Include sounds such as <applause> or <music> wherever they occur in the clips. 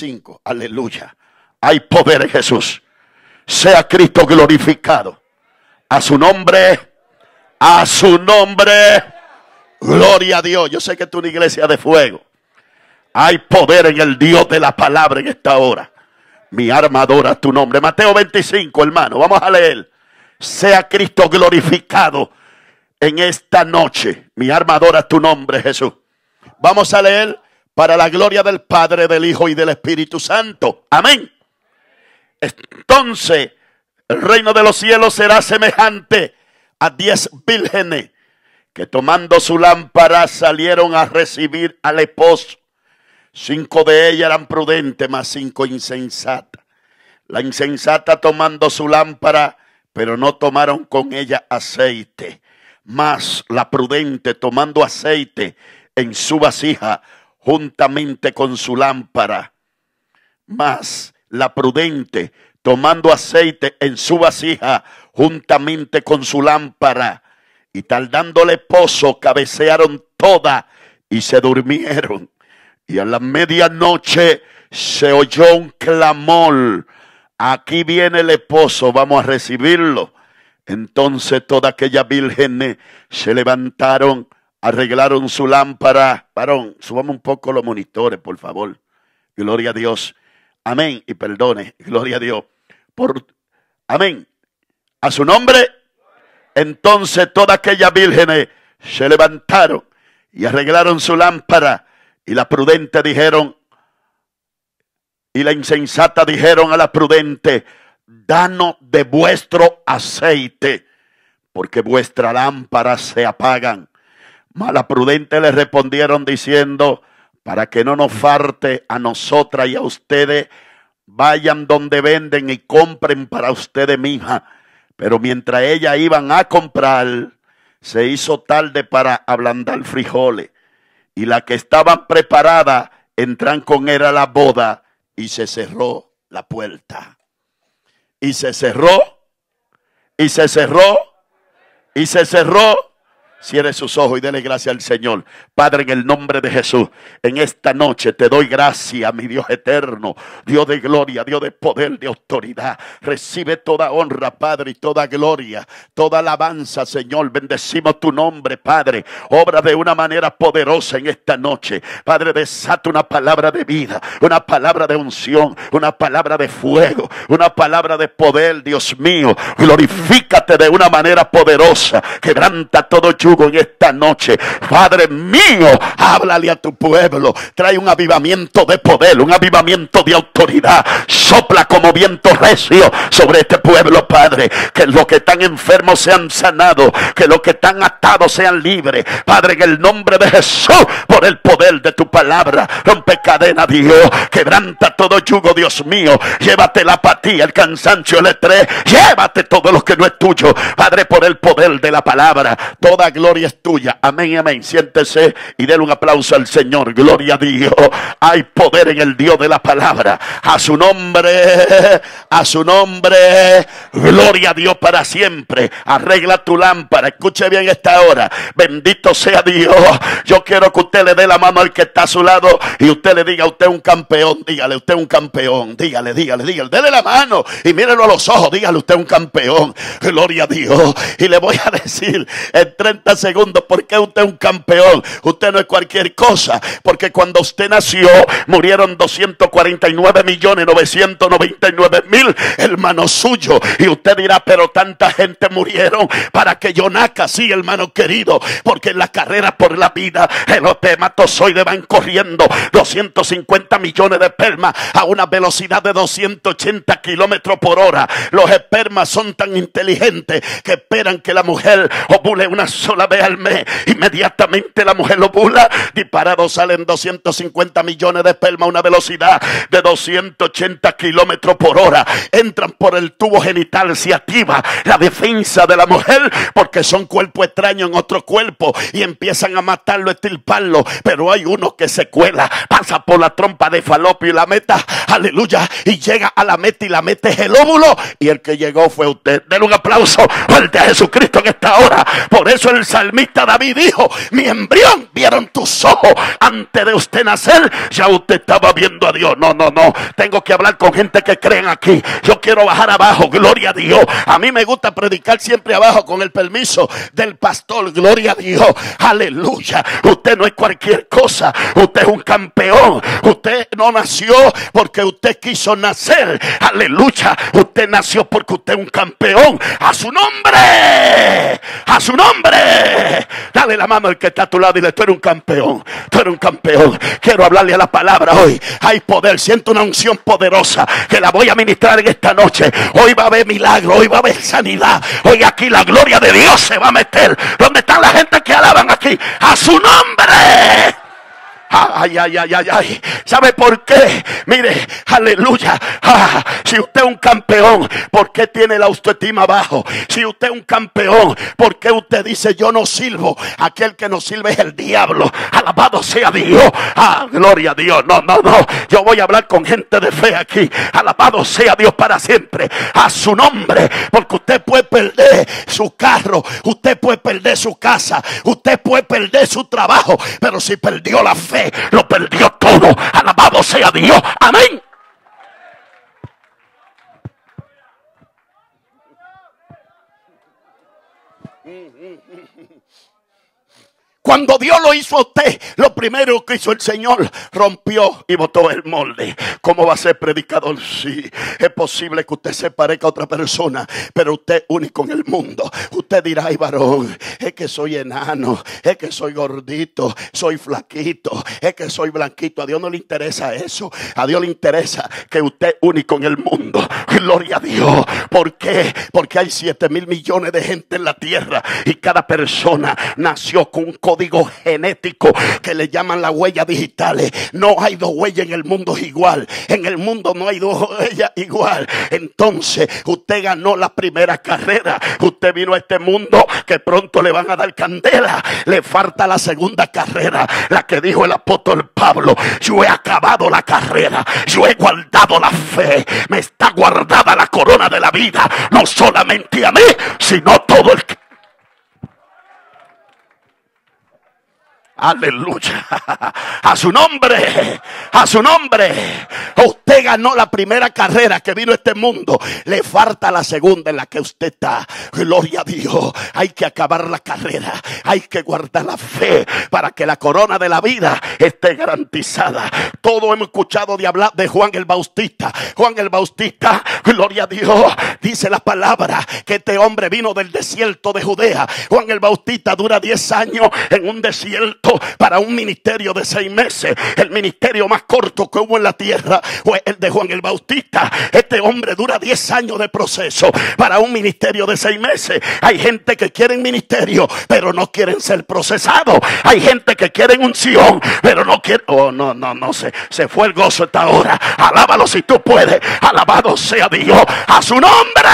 25. Aleluya. Hay poder en Jesús. Sea Cristo glorificado. A su nombre, a su nombre. Gloria a Dios. Yo sé que es una iglesia de fuego. Hay poder en el Dios de la palabra en esta hora. Mi arma adora tu nombre. Mateo 25, hermano. Vamos a leer. Sea Cristo glorificado en esta noche. Mi arma adora tu nombre, Jesús. Vamos a leer para la gloria del Padre, del Hijo y del Espíritu Santo. Amén. Entonces, el reino de los cielos será semejante a diez vírgenes que tomando su lámpara salieron a recibir al esposo. Cinco de ellas eran prudentes, más cinco insensatas. La insensata tomando su lámpara, pero no tomaron con ella aceite. Más la prudente tomando aceite en su vasija juntamente con su lámpara. Más la prudente tomando aceite en su vasija juntamente con su lámpara. Y tardándole pozo, cabecearon toda y se durmieron. Y a la medianoche se oyó un clamor. Aquí viene el esposo, vamos a recibirlo. Entonces todas aquellas vírgenes se levantaron, arreglaron su lámpara. Varón, subamos un poco los monitores, por favor. Gloria a Dios. Amén. Y perdone, gloria a Dios. Por, amén. A su nombre. Entonces todas aquellas vírgenes se levantaron y arreglaron su lámpara. Y la prudente dijeron, y la insensata dijeron a la prudente, danos de vuestro aceite, porque vuestras lámparas se apagan. Mas la prudente le respondieron diciendo, para que no nos falte a nosotras y a ustedes, vayan donde venden y compren para ustedes mismas. Pero mientras ellas iban a comprar, se hizo tarde para ablandar frijoles y la que estaban preparadas entran con él a la boda y se cerró la puerta. Y se cerró, y se cerró, y se cerró Cierre sus ojos y dele gracias al Señor. Padre, en el nombre de Jesús, en esta noche te doy gracias, mi Dios eterno, Dios de gloria, Dios de poder, de autoridad. Recibe toda honra, Padre, y toda gloria, toda alabanza, Señor. Bendecimos tu nombre, Padre. Obra de una manera poderosa en esta noche. Padre, desata una palabra de vida, una palabra de unción, una palabra de fuego, una palabra de poder, Dios mío. Glorifícate de una manera poderosa. Quebranta todo yo en esta noche. Padre mío, háblale a tu pueblo. Trae un avivamiento de poder, un avivamiento de autoridad. Sopla como viento recio sobre este pueblo, Padre. Que los que están enfermos sean sanados. Que los que están atados sean libres. Padre, en el nombre de Jesús, por el poder de tu palabra, rompe cadena, Dios. Quebranta todo yugo, Dios mío. Llévate la apatía, el cansancio, el estrés. Llévate todo lo que no es tuyo. Padre, por el poder de la palabra. Toda gloria es tuya. Amén, amén. Siéntese y denle un aplauso al Señor. Gloria a Dios. Hay poder en el Dios de la palabra. A su nombre, a su nombre. Gloria a Dios para siempre. Arregla tu lámpara. Escuche bien esta hora. Bendito sea Dios. Yo quiero que usted le dé la mano al que está a su lado y usted le diga, usted es un campeón. Dígale, usted es un campeón. Dígale, dígale, dígale. Dele la mano y mírenlo a los ojos. Dígale, usted es un campeón. Gloria a Dios. Y le voy a <laughs> decir en 30 segundos, porque usted es un campeón. Usted no es cualquier cosa. Porque cuando usted nació, murieron 249 millones 999 mil hermanos suyos. Y usted dirá, pero tanta gente murieron para que yo nazca así, hermano querido. Porque en la carrera por la vida, los espermatozoides van corriendo 250 millones de espermas a una velocidad de 280 kilómetros por hora. Los espermas son tan inteligentes que esperan que la mujer ovule una sola vez al mes. Inmediatamente la mujer lo bula. Disparados salen 250 millones de esperma a una velocidad de 280 kilómetros por hora. Entran por el tubo genital, se activa la defensa de la mujer porque son cuerpos extraños en otro cuerpo y empiezan a matarlo, estirparlo. Pero hay uno que se cuela, pasa por la trompa de falopio y la meta, aleluya, y llega a la meta y la meta es el óvulo. Y el que llegó fue usted. Den un aplauso fuerte a Jesucristo en esta hora. Por eso el salmista David dijo, mi embrión vieron tus ojos antes de usted nacer, ya usted estaba viendo a Dios. No, no, no. Tengo que hablar con gente que creen aquí. Yo quiero bajar abajo, gloria a Dios. A mí me gusta predicar siempre abajo con el permiso del pastor, gloria a Dios. Aleluya. Usted no es cualquier cosa. Usted es un campeón. Usted no nació porque usted quiso nacer. Aleluya. Usted nació porque usted es un campeón. A su nombre. A su nombre. Dale la mano al que está a tu lado y dile, tú eres un campeón. Tú eres un campeón. Quiero hablarle a la palabra hoy. Hay poder. Siento una unción poderosa que la voy a ministrar en esta noche. Hoy va a haber milagro. Hoy va a haber sanidad. Hoy aquí la gloria de Dios se va a meter. ¿Dónde están la gente que alaban aquí? A su nombre. Ay, ay, ay, ay, ay. ¿Sabe por qué? Mire, aleluya. Ah, si usted es un campeón, ¿por qué tiene la autoestima bajo? Si usted es un campeón, ¿por qué usted dice yo no sirvo? Aquel que no sirve es el diablo. Alabado sea Dios. Ah, gloria a Dios. No, no, no. Yo voy a hablar con gente de fe aquí. Alabado sea Dios para siempre. A su nombre. Porque usted puede perder su carro. Usted puede perder su casa. Usted puede perder su trabajo. Pero si perdió la fe lo perdió todo. Alabado sea Dios. Amén. Cuando Dios lo hizo a usted, lo primero que hizo el Señor, rompió y botó el molde. ¿Cómo va a ser predicador? Sí, es posible que usted se parezca a otra persona, pero usted es único en el mundo. Usted dirá, ay varón, es que soy enano, es que soy gordito, soy flaquito, es que soy blanquito. A Dios no le interesa eso. A Dios le interesa que usted único en el mundo. Gloria a Dios. ¿Por qué? Porque hay 7 mil millones de gente en la tierra y cada persona nació con un código código genético que le llaman las huellas digitales. No hay dos huellas en el mundo igual. En el mundo no hay dos huellas igual. Entonces usted ganó la primera carrera. Usted vino a este mundo que pronto le van a dar candela. Le falta la segunda carrera. La que dijo el apóstol Pablo. Yo he acabado la carrera. Yo he guardado la fe. Me está guardada la corona de la vida. No solamente a mí, sino todo el que Aleluya. A su nombre. A su nombre. Usted ganó la primera carrera que vino a este mundo. Le falta la segunda en la que usted está. Gloria a Dios. Hay que acabar la carrera. Hay que guardar la fe para que la corona de la vida esté garantizada. Todo hemos escuchado de hablar de Juan el Bautista. Juan el Bautista, gloria a Dios, dice la palabra que este hombre vino del desierto de Judea. Juan el Bautista dura 10 años en un desierto para un ministerio de seis meses. El ministerio más corto que hubo en la tierra fue el de Juan el Bautista. Este hombre dura 10 años de proceso para un ministerio de seis meses. Hay gente que quiere ministerio, pero no quieren ser procesados. Hay gente que quiere unción, pero no quiere. Oh, no, no, no se, se fue el gozo esta hora. Alábalo si tú puedes. Alabado sea Dios a su nombre.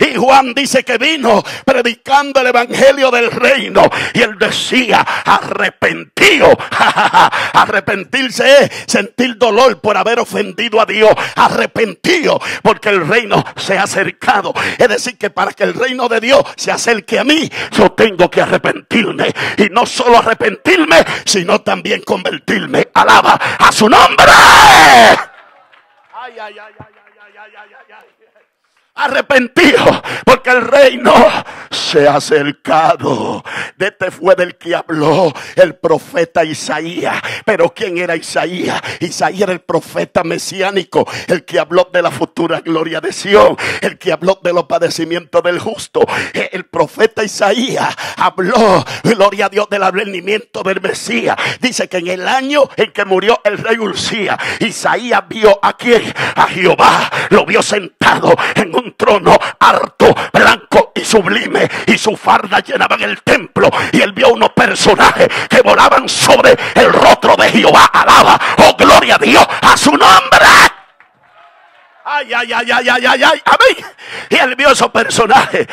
Y Juan dice que vino predicando el evangelio del reino. Y él decía arrepentido. <laughs> Arrepentirse es sentir dolor por haber ofendido a Dios. Arrepentido porque el reino se ha acercado. Es decir, que para que el reino de Dios se acerque a mí, yo tengo que arrepentirme. Y no solo arrepentirme, sino también convertirme. Alaba a su nombre. Ay, ay, ay, ay arrepentido porque el reino se ha acercado. De este fue del que habló el profeta Isaías. Pero ¿quién era Isaías? Isaías era el profeta mesiánico, el que habló de la futura gloria de Sión, el que habló de los padecimientos del justo. El profeta Isaías habló, gloria a Dios, del advenimiento del Mesías. Dice que en el año en que murió el rey Urcía, Isaías vio a quien, a Jehová, lo vio sentado en un trono harto, blanco y sublime. Y su farda llenaban el templo. Y él vio unos personajes que volaban sobre el rostro de Jehová. Alaba, oh gloria a Dios, a su nombre. Ay, Ay, ay, ay, ay, ay, ay. Amén. Y él vio esos personajes.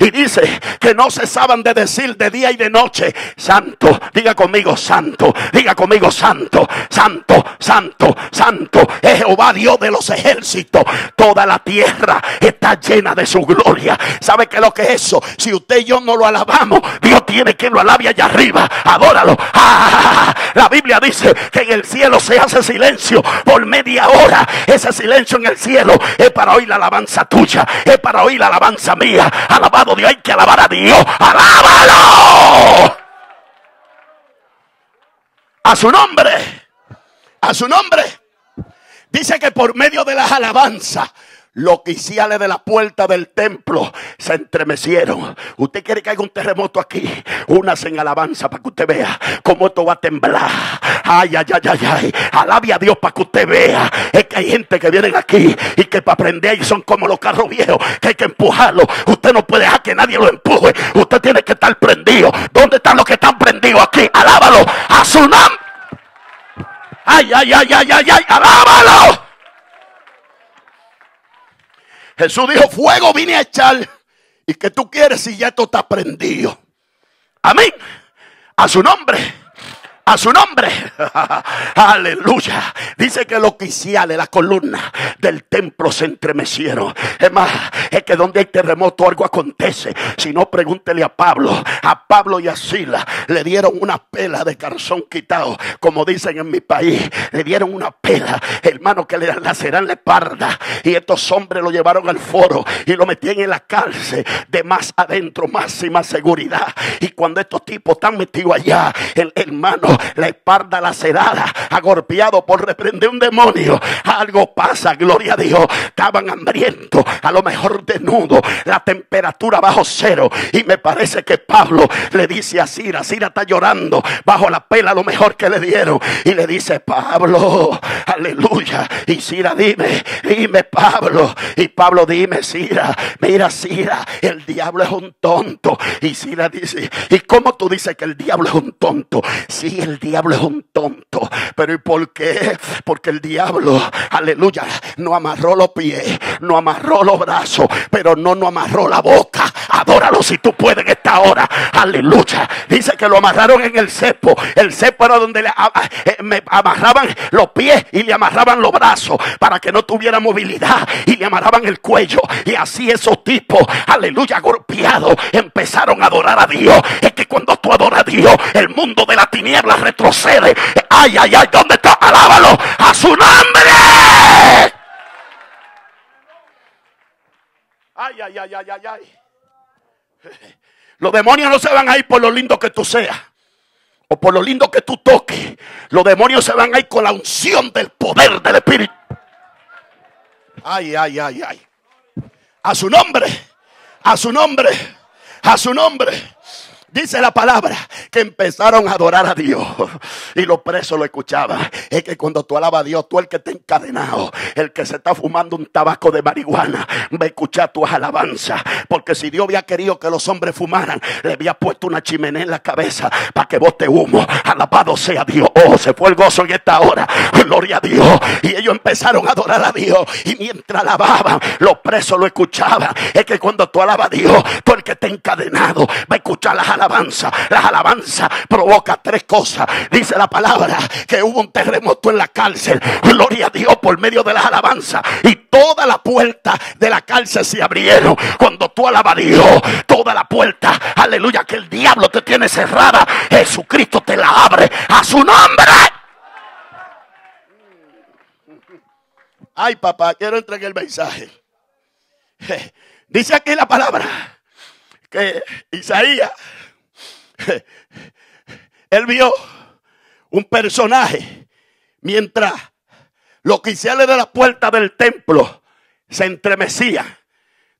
Y dice que no cesaban de decir de día y de noche. Santo. Diga conmigo, santo. Diga conmigo, santo. Santo, santo, santo. Es Jehová Dios de los ejércitos. Toda la tierra está llena de su gloria. ¿Sabe qué es lo que es eso? Si usted y yo no lo alabamos, Dios tiene que lo alabe allá arriba. Adóralo. Ah, la Biblia dice que en el cielo se hace silencio por media hora. Ese silencio en el cielo es para oír la alabanza tuya, es para oír la alabanza mía. Alabado Dios, hay que alabar a Dios. ¡Alábalo! A su nombre, a su nombre. Dice que por medio de las alabanzas los quiciales de la puerta del templo se entremecieron. Usted quiere que haya un terremoto aquí. Unas en alabanza para que usted vea cómo esto va a temblar. Ay, ay, ay, ay, ay. Alabe a Dios para que usted vea. Es que hay gente que vienen aquí y que para aprender son como los carros viejos que hay que empujarlos. Usted no puede dejar que nadie lo empuje. Usted tiene que estar prendido. ¿Dónde están los que están prendidos aquí? Alábalo a su nombre. Ay, ay, ay, ay, ay, ay. Alábalo. Jesús dijo, fuego vine a echar. ¿Y que tú quieres si ya esto está prendido? Amén. A su nombre a su nombre. <laughs> Aleluya. Dice que los quiciales, la columna del templo se entremecieron. Es más, es que donde hay terremoto algo acontece. Si no, pregúntele a Pablo. A Pablo y a Sila le dieron una pela de carzón quitado. Como dicen en mi país, le dieron una pela, hermano, que le nacerán la espalda. Y estos hombres lo llevaron al foro y lo metían en la cárcel de más adentro, máxima seguridad. Y cuando estos tipos están metidos allá, el hermano la espalda lacerada, agorpeado por reprender un demonio. Algo pasa, gloria a Dios. Estaban hambrientos, a lo mejor desnudos, la temperatura bajo cero. Y me parece que Pablo le dice a Sira, Sira está llorando bajo la pela, lo mejor que le dieron. Y le dice, Pablo, aleluya. Y Sira, dime, dime, Pablo. Y Pablo, dime, Sira, mira, Sira, el diablo es un tonto. Y Sira dice, ¿y cómo tú dices que el diablo es un tonto? Sí, el diablo es un tonto. Pero ¿y por qué? Porque el diablo, aleluya, no amarró los pies, no amarró los brazos, pero no no amarró la boca. Adóralo si tú puedes en esta hora. Aleluya. Dice que lo amarraron en el cepo. El cepo era donde le eh, amarraban los pies y le amarraban los brazos para que no tuviera movilidad y le amarraban el cuello. Y así esos tipos, aleluya, golpeados, empezaron a adorar a Dios. Es que cuando tú adoras a Dios, el mundo de la tiniebla retrocede. Ay, ay, ay, ¿dónde está? Alábalo a su nombre. Ay, ay, ay, ay, ay, ay. Los demonios no se van a ir por lo lindo que tú seas. O por lo lindo que tú toques. Los demonios se van a ir con la unción del poder del Espíritu. Ay, ay, ay, ay. A su nombre. A su nombre. A su nombre. Dice la palabra que empezaron a adorar a Dios y los presos lo escuchaban. Es que cuando tú alabas a Dios, tú el que está encadenado, el que se está fumando un tabaco de marihuana, va a escuchar tu alabanza. Porque si Dios había querido que los hombres fumaran, le había puesto una chimenea en la cabeza para que bote humo. Alabado sea Dios. Oh, se fue el gozo en esta hora. Gloria a Dios. Y ellos empezaron a adorar a Dios. Y mientras alababan, los presos lo escuchaban. Es que cuando tú alabas a Dios, tú el que está encadenado, va a escuchar las alabanza. La alabanza provoca tres cosas. Dice la palabra que hubo un terremoto en la cárcel. Gloria a Dios por medio de las alabanzas. Y toda la puerta de la cárcel se abrieron. Cuando tú alabas a Dios, toda la puerta, aleluya, que el diablo te tiene cerrada. Jesucristo te la abre a su nombre. Ay, papá, quiero entregar el mensaje. <laughs> Dice aquí la palabra que Isaías <laughs> él vio un personaje mientras los oficiales de la puerta del templo se entremecían.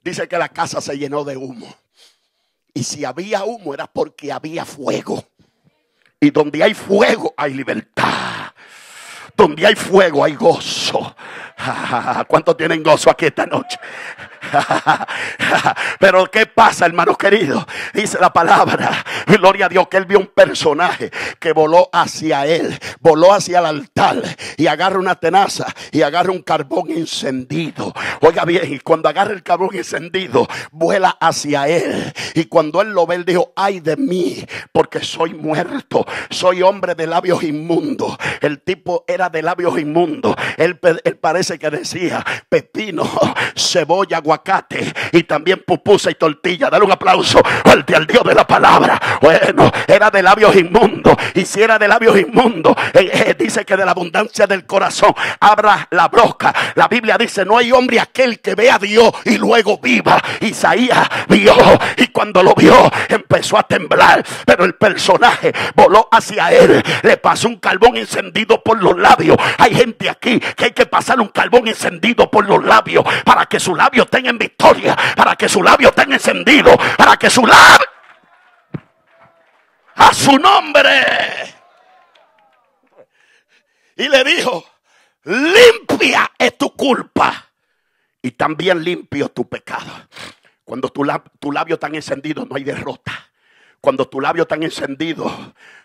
Dice que la casa se llenó de humo. Y si había humo era porque había fuego. Y donde hay fuego hay libertad. Donde hay fuego hay gozo. <laughs> ¿Cuántos tienen gozo aquí esta noche? <laughs> Pero ¿qué pasa, hermano querido? Dice la palabra, gloria a Dios, que él vio un personaje que voló hacia él, voló hacia el altar y agarra una tenaza y agarra un carbón encendido. Oiga bien, y cuando agarra el carbón encendido, vuela hacia él. Y cuando él lo ve, él dijo, ay de mí, porque soy muerto, soy hombre de labios inmundos. El tipo era de labios inmundos. Él, él parece que decía pepino, cebolla, aguacate y también pupusa y tortilla. Dale un aplauso al, Dios de la palabra. Bueno, era de labios inmundos. Y si era de labios inmundos, eh, eh, dice que de la abundancia del corazón abra la broca. La Biblia dice, no hay hombre aquel que vea a Dios y luego viva. Isaías vio y cuando lo vio empezó a temblar. Pero el personaje voló hacia él. Le pasó un carbón encendido por los labios. Hay gente aquí que hay que pasar un carbón encendido por los labios para que sus labios tengan victoria, para que sus labios estén encendidos, para que su labio a su nombre. Y le dijo, limpia es tu culpa y también limpio tu pecado. Cuando tu, tu labio está encendido no hay derrota. Cuando tu labio está encendido,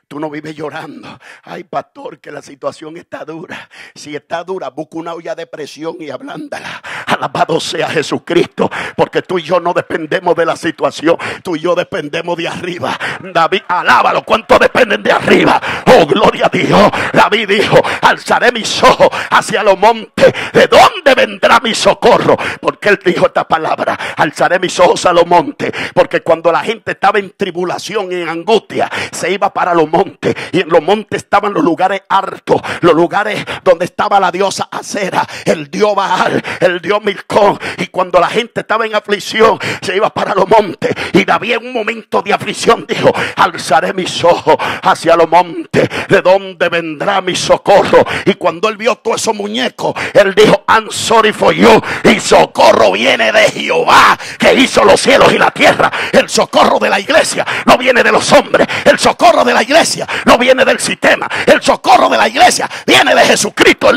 Tú no vives llorando. Ay, pastor, que la situación está dura. Si está dura, busca una olla de presión y ablándala. Alabado sea Jesucristo. Porque tú y yo no dependemos de la situación. Tú y yo dependemos de arriba. David, alábalo. ¿Cuánto dependen de arriba? Oh, gloria a Dios. David dijo: Alzaré mis ojos hacia los montes. ¿De dónde vendrá mi socorro? Porque él dijo esta palabra: Alzaré mis ojos a los montes. Porque cuando la gente estaba en tribulación, en angustia, se iba para los montes. Y en los montes estaban los lugares hartos, los lugares donde estaba la diosa Acera, el dios Baal, el dios Milcón. Y cuando la gente estaba en aflicción, se iba para los montes. Y David en un momento de aflicción dijo, alzaré mis ojos hacia los montes, de donde vendrá mi socorro. Y cuando él vio todos esos muñecos, él dijo, I'm sorry for you. Y socorro viene de Jehová, que hizo los cielos y la tierra. El socorro de la iglesia no viene de los hombres. El socorro de la iglesia no viene del sistema. El socorro de la iglesia viene de Jesucristo.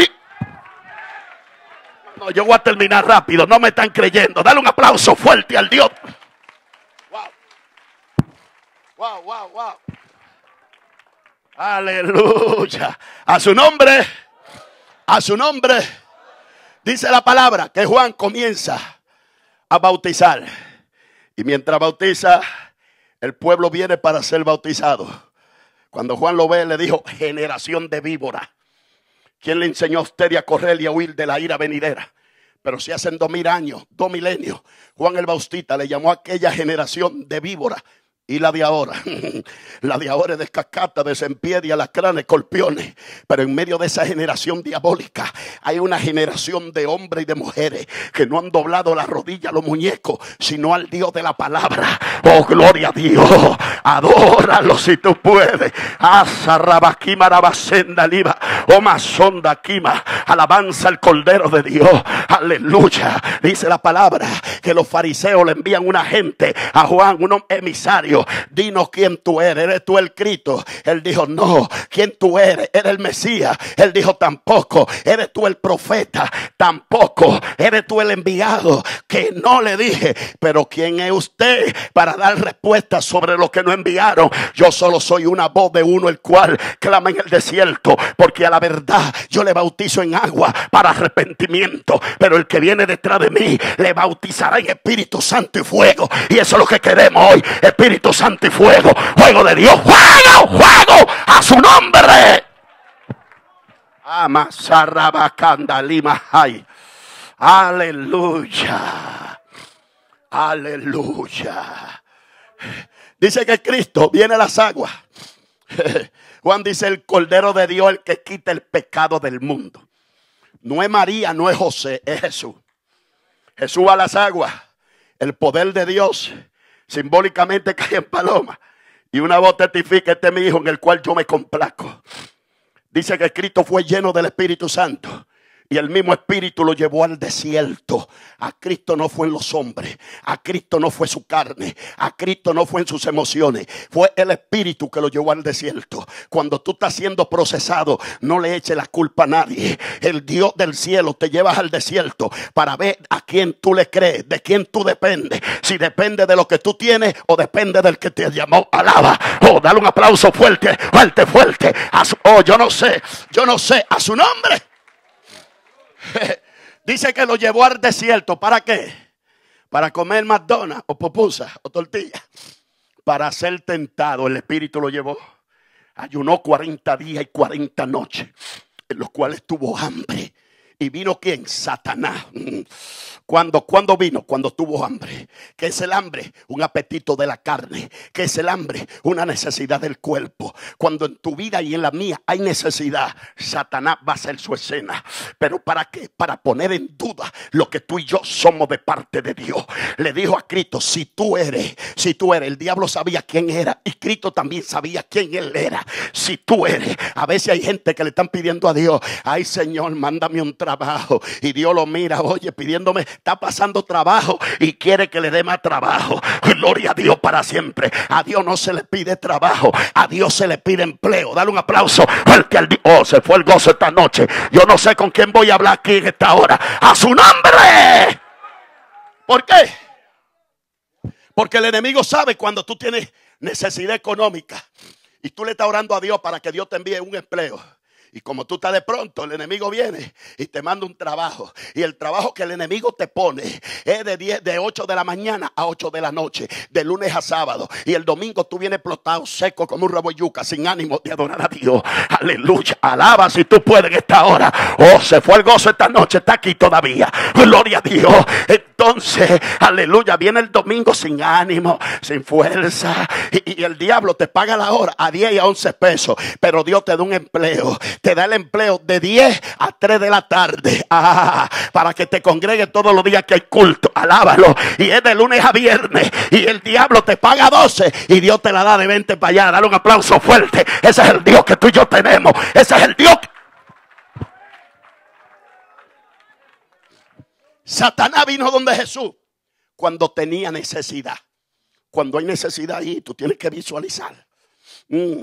No, yo voy a terminar rápido. No me están creyendo. Dale un aplauso fuerte al Dios. Wow. Wow, wow, wow. Aleluya. A su nombre. A su nombre. Dice la palabra que Juan comienza a bautizar. Y mientras bautiza, el pueblo viene para ser bautizado. Cuando Juan lo ve, le dijo, generación de víbora. ¿Quién le enseñó a usted a correr y a huir de la ira venidera? Pero si hacen dos mil años, dos milenios, Juan el Bautista le llamó a aquella generación de víbora y la de ahora, <laughs> la de ahora es de cascata, de sempiede, alacranes, escorpiones. Pero en medio de esa generación diabólica hay una generación de hombres y de mujeres que no han doblado la rodilla a los muñecos, sino al Dios de la palabra. Oh, gloria a Dios. Adóralo si tú puedes. Asa rabakima rabasenda liba. Oh, masonda kima. Alabanza al Cordero de Dios. Aleluya. Dice la palabra que los fariseos le envían una gente a Juan, un dinos quién tú eres, eres tú el Cristo. Él dijo, no, quién tú eres, eres el Mesías. Él dijo, tampoco, eres tú el profeta, tampoco, eres tú el enviado. Que no le dije, pero quién es usted para dar respuestas sobre lo que no enviaron. Yo solo soy una voz de uno el cual clama en el desierto, porque a la verdad yo le bautizo en agua para arrepentimiento, pero el que viene detrás de mí le bautizará en Espíritu Santo y fuego. Y eso es lo que queremos hoy, Espíritu Santo fuego. Fuego de Dios. Fuego, fuego a su nombre. Aleluya. Aleluya. Dice que Cristo viene a las aguas. Juan dice el Cordero de Dios el que quita el pecado del mundo. No es María, no es José, es Jesús. Jesús a las aguas. El poder de Dios simbólicamente cae en paloma. Y una voz testifica, este es mi hijo en el cual yo me complazco. Dice que Cristo fue lleno del Espíritu Santo. Y el mismo espíritu lo llevó al desierto. A Cristo no fue en los hombres, a Cristo no fue su carne, a Cristo no fue en sus emociones, fue el espíritu que lo llevó al desierto. Cuando tú estás siendo procesado, no le eches la culpa a nadie. El Dios del cielo te lleva al desierto para ver a quién tú le crees, de quién tú dependes. Si depende de lo que tú tienes o depende del que te llamó. Alaba. Oh, dale un aplauso fuerte, fuerte, fuerte. oh, yo no sé, yo no sé, a su nombre. <laughs> Dice que lo llevó al desierto. ¿Para qué? Para comer McDonald's o pupusa o tortilla. Para ser tentado. El Espíritu lo llevó. Ayunó 40 días y 40 noches. En los cuales tuvo hambre. ¿Y vino quién? Satanás. Cuando, cuando vino, cuando tuvo hambre. ¿Qué es el hambre? Un apetito de la carne. ¿Qué es el hambre? Una necesidad del cuerpo. Cuando en tu vida y en la mía hay necesidad, Satanás va a hacer su escena. ¿Pero para qué? Para poner en duda lo que tú y yo somos de parte de Dios. Le dijo a Cristo, si tú eres, si tú eres, el diablo sabía quién era y Cristo también sabía quién él era. Si tú eres, a veces hay gente que le están pidiendo a Dios, ay Señor, mándame un trabajo. Y Dios lo mira, oye, pidiéndome está pasando trabajo y quiere que le dé más trabajo. Gloria a Dios para siempre. A Dios no se le pide trabajo, a Dios se le pide empleo. Dale un aplauso que al Oh, se fue el gozo esta noche. Yo no sé con quién voy a hablar aquí en esta hora. A su nombre. ¿Por qué? Porque el enemigo sabe cuando tú tienes necesidad económica y tú le estás orando a Dios para que Dios te envíe un empleo. Y como tú estás de pronto, el enemigo viene y te manda un trabajo. Y el trabajo que el enemigo te pone es de, 10, de 8 de la mañana a 8 de la noche, de lunes a sábado. Y el domingo tú vienes explotado, seco como un rabo yuca, sin ánimo de adorar a Dios. Aleluya. Alaba si tú puedes en esta hora. Oh, se fue el gozo esta noche, está aquí todavía. Gloria a Dios. Entonces, aleluya, viene el domingo sin ánimo, sin fuerza. Y, el diablo te paga la hora a 10 y a 11 pesos. Pero Dios te da un empleo te da el empleo de 10 a 3 de la tarde. Ah, para que te congregue todos los días que hay culto. Alábalo. Y es de lunes a viernes. Y el diablo te paga 12 y Dios te la da de 20 para allá. Dale un aplauso fuerte. Ese es el Dios que tú y yo tenemos. Ese es el Dios. Satanás vino donde Jesús cuando tenía necesidad. Cuando hay necesidad ahí, tú tienes que visualizar. Mm.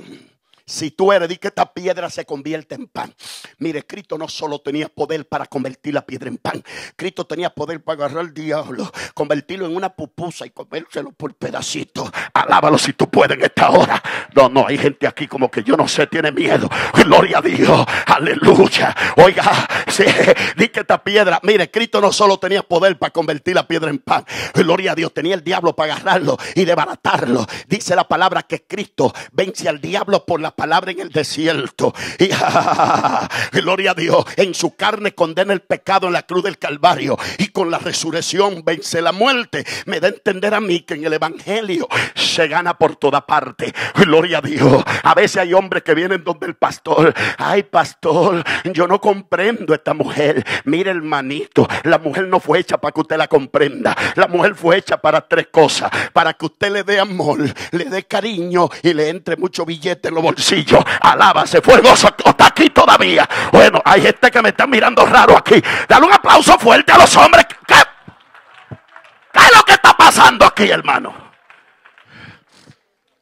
Si tú eres, di que esta piedra se convierte en pan. Mire, Cristo no solo tenía poder para convertir la piedra en pan. Cristo tenía poder para agarrar al diablo, convertirlo en una pupusa y comérselo por pedacitos. Alábalo si tú puedes en esta hora. No, no, hay gente aquí como que yo no sé, tiene miedo. Gloria a Dios. Aleluya. Oiga, <laughs> di que esta piedra, mire, Cristo no solo tenía poder para convertir la piedra en pan. Gloria a Dios, tenía el diablo para agarrarlo y desbaratarlo. Dice la palabra que Cristo vence al diablo por la palabra en el desierto. Y <laughs> gloria a Dios. En su carne condena el pecado en la cruz del Calvario. Y con la resurrección vence la muerte. Me da a entender a mí que en el Evangelio se gana por toda parte. Gloria a Dios. A veces hay hombres que vienen donde el pastor. Ay, pastor, yo no comprendo esta mujer. Mire, hermanito, la mujer no fue hecha para que usted la comprenda. La mujer fue hecha para tres cosas. Para que usted le dé amor, le dé cariño y le entre mucho billete en los bolsillos Alaba, se fue. Está aquí todavía. Bueno, hay gente que me está mirando raro aquí. Dale un aplauso fuerte a los hombres. ¿Qué, ¿Qué es lo que está pasando aquí, hermano?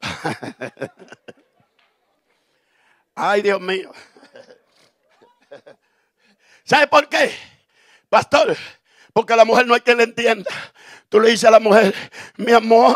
<laughs> Ay, Dios mío. <laughs> ¿Sabe por qué? Pastor, porque la mujer no hay que le entienda. Tú le dices a la mujer, mi amor,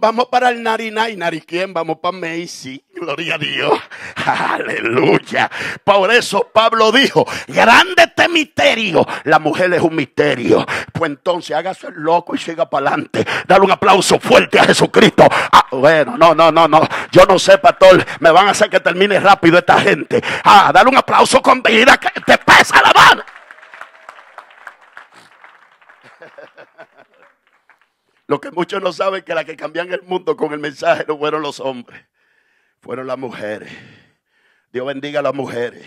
vamos para el Narina y Nari quién, vamos para Macy. Gloria a Dios. <laughs> Aleluya. Por eso Pablo dijo, grande este misterio. La mujer es un misterio. Pues entonces hágase el loco y siga para adelante. Dale un aplauso fuerte a Jesucristo. Ah, bueno, no, no, no, no. Yo no sé, pastor. Me van a hacer que termine rápido esta gente. Ah, dale un aplauso con vida que te pesa la mano. Lo que muchos no saben que la que cambian el mundo con el mensaje no fueron los hombres, fueron las mujeres. Dios bendiga a las mujeres.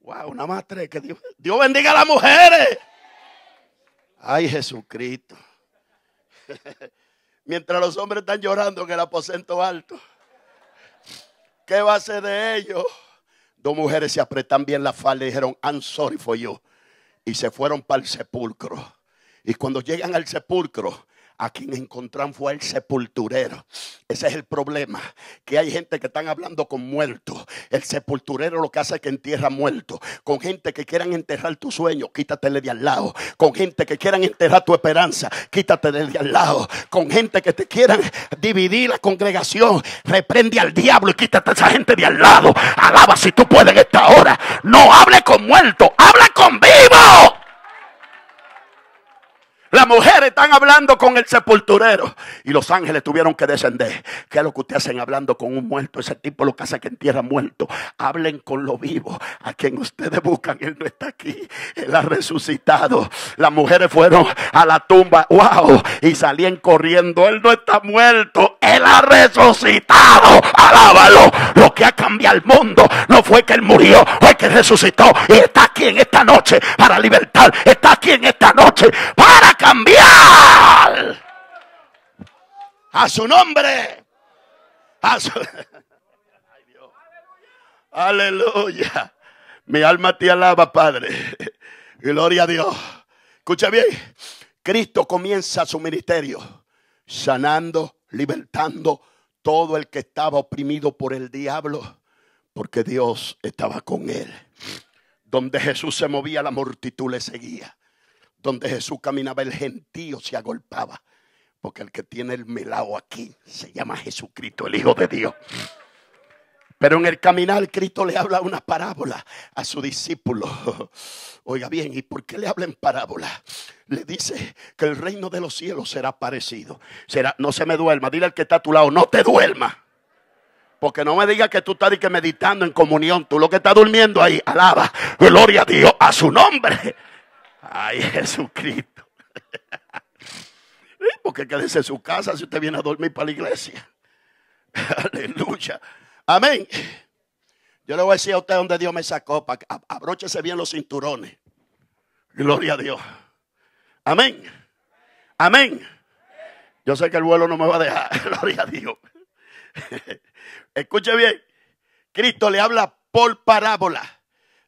Wow, una más tres. Que Dios, Dios bendiga a las mujeres. Ay, Jesucristo. <laughs> Mientras los hombres están llorando en el aposento alto, ¿qué va a ser de ellos? Dos mujeres se apretan bien la falda y dijeron, I'm sorry for you. Y se fueron para el sepulcro. Y cuando llegan al sepulcro, a quien encontraron fue el sepulturero. Ese es el problema, que hay gente que están hablando con muertos. El sepulturero lo que hace es que entierra muertos. Con gente que quieran enterrar tu sueño, quítatele de al lado. Con gente que quieran enterrar tu esperanza, quítatele de al lado. Con gente que te quieran dividir la congregación, reprende al diablo y quítate a esa gente de al lado. Alaba si tú puedes en esta hora. No hable con muertos, habla con vivos. Las mujeres están hablando con el sepulturero y los ángeles tuvieron que descender. ¿Qué es lo que ustedes hacen hablando con un muerto? Ese tipo lo que hace que entierra muerto. Hablen con lo vivo. A quien ustedes buscan, él no está aquí. Él ha resucitado. Las mujeres fueron a la tumba. ¡Wow! Y salían corriendo. Él no está muerto. Él ha resucitado. Alábalo. Lo que ha cambiado el mundo no fue que él murió, fue que resucitó. Y está aquí en esta noche para libertar. Está aquí en esta noche para cambiar. A su nombre. <laughs> Aleluya. Mi alma te alaba, Padre. Gloria a Dios. Escucha bien. Cristo comienza su ministerio sanando, libertando todo el que estaba oprimido por el diablo, porque Dios estaba con él. Donde Jesús se movía, la multitud le seguía. Donde Jesús caminaba, el gentío se agolpaba. Porque el que tiene el melao aquí se llama Jesucristo, el Hijo de Dios. Pero en el caminar Cristo le habla una parábola a su discípulo. <laughs> Oiga bien, ¿y por qué le habla en parábola? Le dice que el reino de los cielos será parecido. Será, no se me duerma, dile al que está a tu lado, no te duerma. Porque no me diga que tú estás meditando en comunión. Tú lo que estás durmiendo ahí, alaba, gloria a Dios, a su nombre. Ay, <laughs> Jesucristo. Porque quédese en su casa si usted viene a dormir para la iglesia. <laughs> Aleluya. Amén. Yo le voy a decir a usted dónde Dios me sacó. Para abróchese bien los cinturones. Gloria a Dios. Amén. Amén. Yo sé que el vuelo no me va a dejar. <laughs> Gloria a Dios. Escuche bien. Cristo le habla por parábola.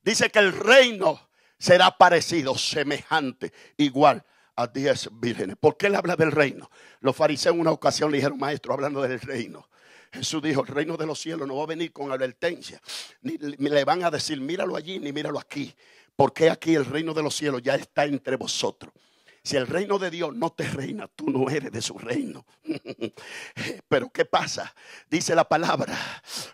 Dice que el reino será parecido, semejante, igual a diez vírgenes. ¿Por qué él habla del reino? Los fariseos en una ocasión le dijeron, maestro, hablando del reino. Jesús dijo, el reino de los cielos no va a venir con advertencia. Ni le van a decir, míralo allí, ni míralo aquí. Porque aquí el reino de los cielos ya está entre vosotros. Si el reino de Dios no te reina, tú no eres de su reino. <laughs> Pero ¿qué pasa? Dice la palabra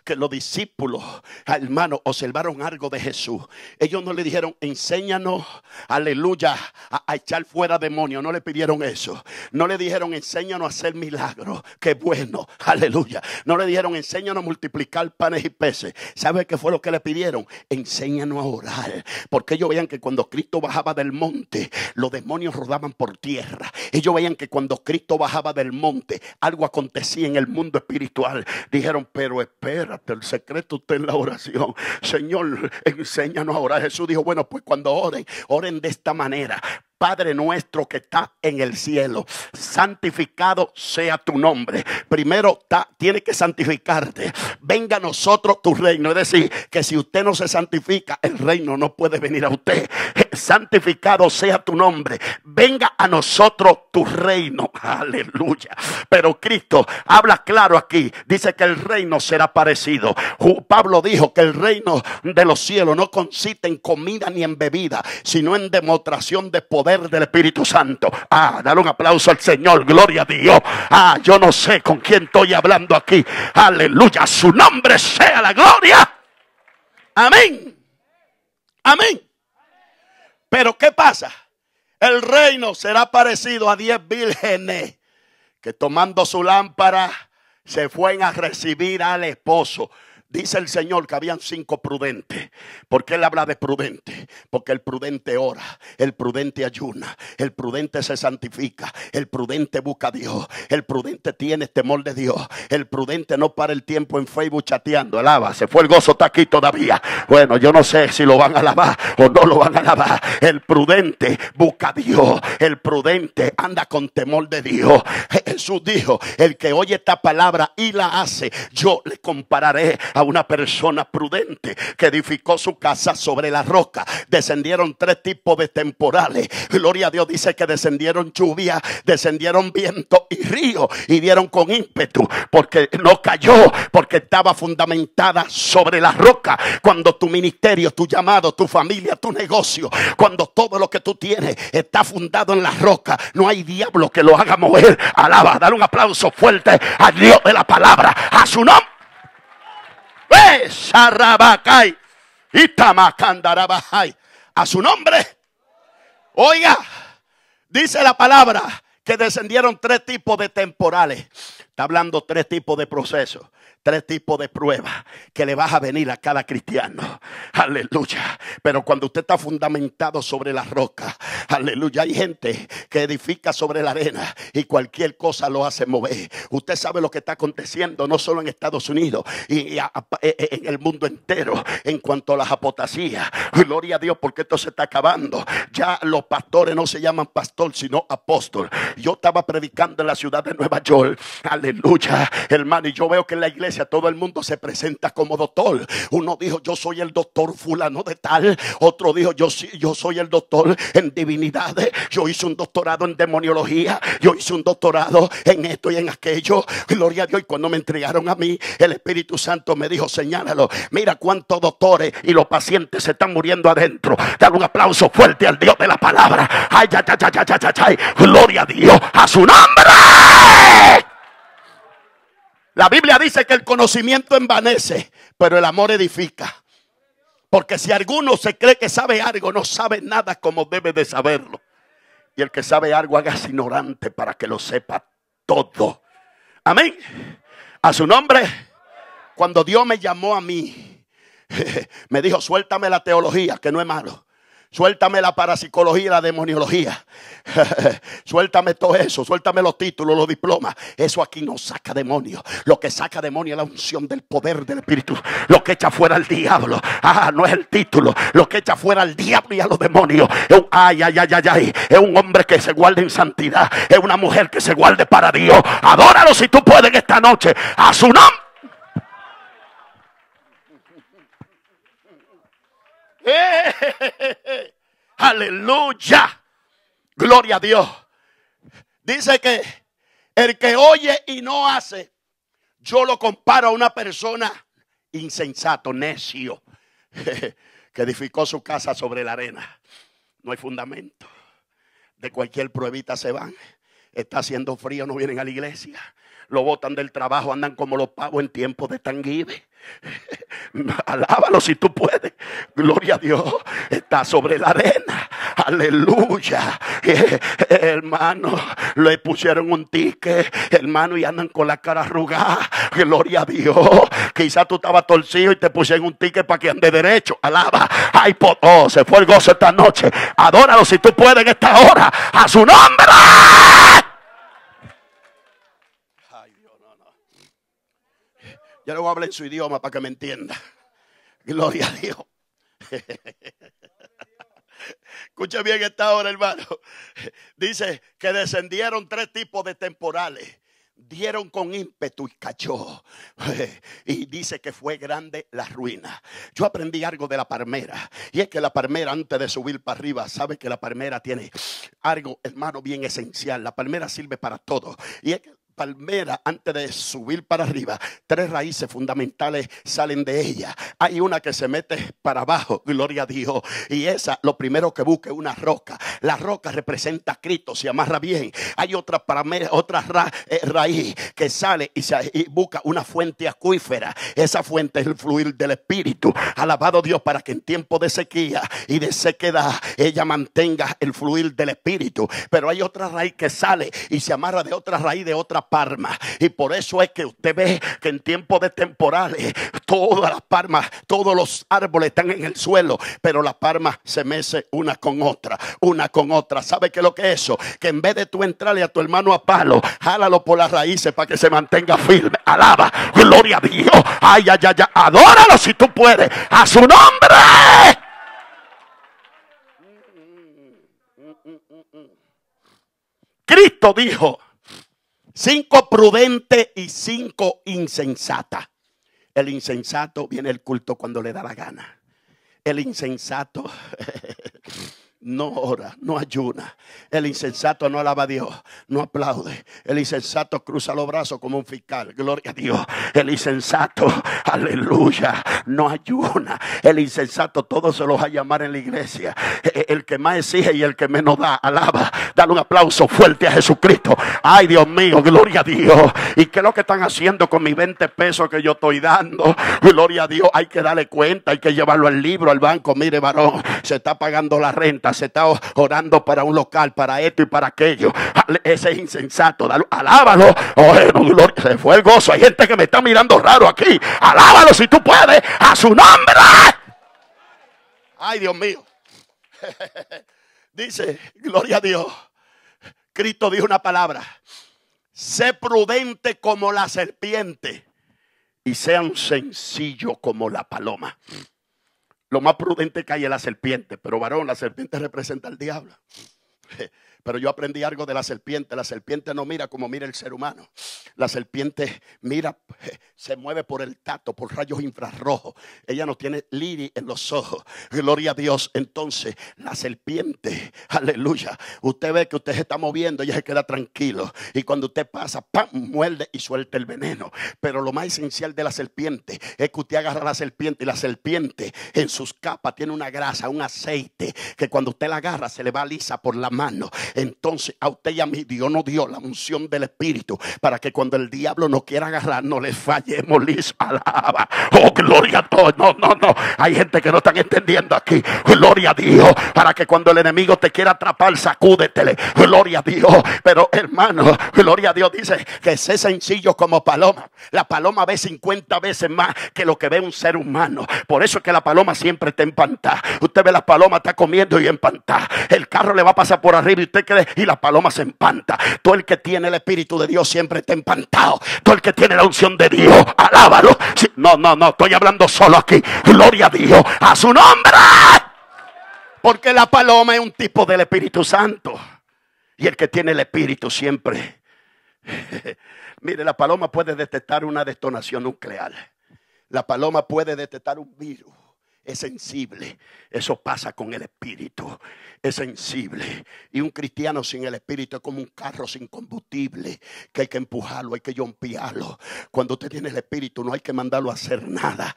que los discípulos, hermano, observaron algo de Jesús. Ellos no le dijeron, enséñanos, aleluya, a, echar fuera demonios. No le pidieron eso. No le dijeron, enséñanos a hacer milagros. Qué bueno, aleluya. No le dijeron, enséñanos a multiplicar panes y peces. ¿Sabe qué fue lo que le pidieron? Enséñanos a orar. Porque ellos veían que cuando Cristo bajaba del monte, los demonios rodaban por tierra. Ellos veían que cuando Cristo bajaba del monte, algo acontecía en el mundo espiritual. Dijeron, pero espérate, el secreto está en la oración. Señor, enséñanos a orar. Jesús dijo, bueno, pues cuando oren, oren de esta manera. Padre nuestro que está en el cielo, santificado sea tu nombre. Primero tiene que santificarte. Venga a nosotros tu reino. Es decir, que si usted no se santifica, el reino no puede venir a usted. Santificado sea tu nombre. Venga a nosotros tu reino. Aleluya. Pero Cristo habla claro aquí. Dice que el reino será parecido. Pablo dijo que el reino de los cielos no consiste en comida ni en bebida, sino en demostración de poder del Espíritu Santo. Ah, dale un aplauso al Señor, gloria a Dios. Ah, yo no sé con quién estoy hablando aquí. Aleluya, su nombre sea la gloria. Amén. Amén. Pero ¿qué pasa? El reino será parecido a diez vírgenes que tomando su lámpara se fueron a recibir al esposo. Dice el Señor que habían cinco prudentes. ¿Por qué él habla de prudente? Porque el prudente ora, el prudente ayuna, el prudente se santifica, el prudente busca a Dios, el prudente tiene temor de Dios, el prudente no para el tiempo en Facebook chateando, alaba, se fue el gozo, está aquí todavía. Bueno, yo no sé si lo van a alabar o no lo van a alabar. El prudente busca a Dios, el prudente anda con temor de Dios. Jesús dijo, el que oye esta palabra y la hace, yo le compararé a a una persona prudente que edificó su casa sobre la roca. Descendieron tres tipos de temporales. Gloria a Dios dice que descendieron lluvia, descendieron viento y río y dieron con ímpetu porque no cayó, porque estaba fundamentada sobre la roca. Cuando tu ministerio, tu llamado, tu familia, tu negocio, cuando todo lo que tú tienes está fundado en la roca, no hay diablo que lo haga mover. Alaba, dar un aplauso fuerte al Dios de la palabra, a su nombre. A su nombre. Oiga, dice la palabra que descendieron tres tipos de temporales. Está hablando tres tipos de procesos tres tipos de pruebas que le vas a venir a cada cristiano. Aleluya. Pero cuando usted está fundamentado sobre la roca, aleluya, hay gente que edifica sobre la arena y cualquier cosa lo hace mover. Usted sabe lo que está aconteciendo no solo en Estados Unidos y, e, e, en el mundo entero en cuanto a las apotasías. Gloria a Dios porque esto se está acabando. Ya los pastores no se llaman pastor sino apóstol. Yo estaba predicando en la ciudad de Nueva York. Aleluya, hermano, y yo veo que en la iglesia todo el mundo se presenta como doctor. Uno dijo, yo soy el doctor fulano de tal. Otro dijo, yo, yo soy el doctor en divinidades. Yo hice un doctorado en demoniología. Yo hice un doctorado en esto y en aquello. Gloria a Dios. Y cuando me entregaron a mí, el Espíritu Santo me dijo, señálalo. Mira cuántos doctores y los pacientes se están muriendo adentro. Dale un aplauso fuerte al Dios de la palabra. Ay, ay, ay, ay, ay, ay, ay. Gloria a Dios. A su nombre. La Biblia dice que el conocimiento envanece, pero el amor edifica. Porque si alguno se cree que sabe algo, no sabe nada como debe de saberlo. Y el que sabe algo, hágase ignorante para que lo sepa todo. Amén. A su nombre, cuando Dios me llamó a mí, <laughs> me dijo, suéltame la teología, que no es malo. Suéltame la parapsicología y la demoniología. <laughs> suéltame todo eso. Suéltame los títulos, los diplomas. Eso aquí no saca demonio. Lo que saca demonio es la unción del poder del Espíritu. Lo que echa fuera al diablo. Ah, no es el título. Lo que echa fuera al diablo y a los demonios. Es un, ay, ay, ay, ay, ay. Es un hombre que se guarde en santidad. Es una mujer que se guarde para Dios. Adóralo si tú puedes esta noche. A su nombre. <laughs> Aleluya. Gloria a Dios. Dice que el que oye y no hace, yo lo comparo a una persona insensato, necio, <laughs> que edificó su casa sobre la arena. No hay fundamento. De cualquier pruebita se van. Está haciendo frío, no vienen a la iglesia. Lo botan del trabajo, andan como los pavos en tiempo de tanguive. <laughs> Alábalo si tú puedes. Gloria a Dios. Está sobre la arena. Aleluya. Eh, hermano, le pusieron un ticket. Hermano, y andan con la cara arrugada. Gloria a Dios. Quizá tú estabas torcido y te pusieron un ticket para que ande derecho. Alaba. Ay, oh, se fue el gozo esta noche. Adóralo si tú puedes en esta hora. A su nombre. Yo le voy su idioma para que me entienda. Gloria a Dios. Escucha bien esta hora, hermano. Dice que descendieron tres tipos de temporales. Dieron con ímpetu y cayó. Y dice que fue grande la ruina. Yo aprendí algo de la palmera. Y es que la palmera, antes de subir para arriba, sabe que la palmera tiene algo, hermano, bien esencial. La palmera sirve para todo. Y es que palmera, antes de subir para arriba, tres raíces fundamentales salen de ella. Hay una que se mete para abajo, gloria a Dios. Y esa, lo primero que busca es una roca. La roca representa a Cristo, se amarra bien. Hay otra, palmera, otra eh, raíz que sale y, se, y busca una fuente acuífera. Esa fuente es el fluir del Espíritu. Alabado Dios para que en tiempo de sequía y de sequedad ella mantenga el fluir del Espíritu. Pero hay otra raíz que sale y se amarra de otra raíz de otra palma. Y por eso es que usted ve que en tiempos de temporales, todas las palmas, todos los árboles están en el suelo, pero la palma se mece una con otra, una con otra. ¿Sabe qué es lo que es eso? Que en vez de tú entrarle a tu hermano a palo, jálalo por las raíces para que se mantenga firme. Alaba, gloria a Dios. Ay, ay, ay, ay. adóralo si tú puedes. A su nombre. Cristo dijo, cinco prudentes y cinco insensatas. El insensato viene al culto cuando le da la gana. El insensato <laughs> no ora, no ayuna. El insensato no alaba a Dios, no aplaude. El insensato cruza los brazos como un fiscal. Gloria a Dios. El insensato, aleluya, no ayuna. El insensato todos se los va a llamar en la iglesia. E, el que más exige y el que menos da, alaba. Dale un aplauso fuerte a Jesucristo. Ay, Dios mío, gloria a Dios. ¿Y qué es lo que están haciendo con mis 20 pesos que yo estoy dando? Gloria a Dios, hay que darle cuenta, hay que llevarlo al libro, al banco. Mire, varón, se está pagando la renta se está orando para un local, para esto y para aquello. Ese es insensato. Alábalo. Oh, se fue el gozo. Hay gente que me está mirando raro aquí. Alábalo si tú puedes. A su nombre. Ay, Dios mío. <laughs> Dice, gloria a Dios. Cristo dijo una palabra. Sé prudente como la serpiente y sean sencillo como la paloma. Lo más prudente hay es la serpiente, pero varón, la serpiente representa al diablo. Pero yo aprendí algo de la serpiente. La serpiente no mira como mira el ser humano. La serpiente mira, <laughs> se mueve por el tato, por rayos infrarrojos. Ella no tiene liri en los ojos. Gloria a Dios. Entonces, la serpiente, <laughs> aleluya. Usted ve que usted se está moviendo, ella se queda tranquilo. Y cuando usted pasa, ¡pam! muerde y suelta el veneno. Pero lo más esencial de la serpiente es que usted agarra la serpiente y la serpiente en sus capas tiene una grasa, un aceite, que cuando usted la agarra se le va lisa por la mano. Entonces a usted y a mí Dios nos dio la unción del Espíritu para que cuando el diablo no quiera agarrar no le fallemos liso. Alaba. Oh, gloria a Dios. No, no, no. Hay gente que no están entendiendo aquí. Gloria a Dios. Para que cuando el enemigo te quiera atrapar, sacúdetele. Gloria a Dios. Pero hermano, gloria a Dios dice que sé sencillo como paloma. La paloma ve 50 veces más que lo que ve un ser humano. Por eso es que la paloma siempre está empantada. Usted ve la paloma está comiendo y empantada. El carro le va a pasar por arriba y usted y la paloma se empanta. Todo el que tiene el Espíritu de Dios siempre está empantado. Todo el que tiene la unción de Dios, alábalo. no, no, no, estoy hablando solo aquí. Gloria a Dios, a su nombre. Porque la paloma es un tipo del Espíritu Santo. Y el que tiene el Espíritu siempre. <laughs> Mire, la paloma puede detectar una detonación nuclear. La paloma puede detectar un virus. Es sensible. Eso pasa con el Espíritu es sensible. Y un cristiano sin el Espíritu es como un carro sin combustible, que hay que empujarlo, hay que yompiarlo. Cuando usted tiene el Espíritu no hay que mandarlo a hacer nada.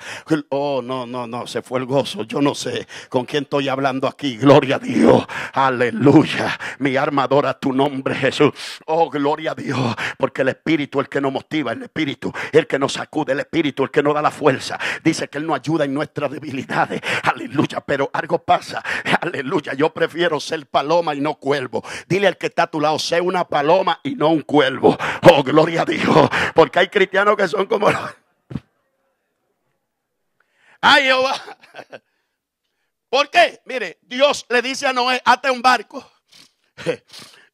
Oh, no, no, no, se fue el gozo. Yo no sé con quién estoy hablando aquí. Gloria a Dios. Aleluya. Mi arma adora tu nombre, Jesús. Oh, gloria a Dios. Porque el Espíritu es el que nos motiva, el Espíritu el que nos sacude, el Espíritu el que nos da la fuerza. Dice que Él nos ayuda en nuestras debilidades. Aleluya. Pero algo pasa. Aleluya. Yo prefiero prefiero ser paloma y no cuervo. Dile al que está a tu lado, sé una paloma y no un cuervo. Oh, gloria a Dios. Porque hay cristianos que son como... Ay, Jehová. ¿Por qué? Mire, Dios le dice a Noé, hazte un barco.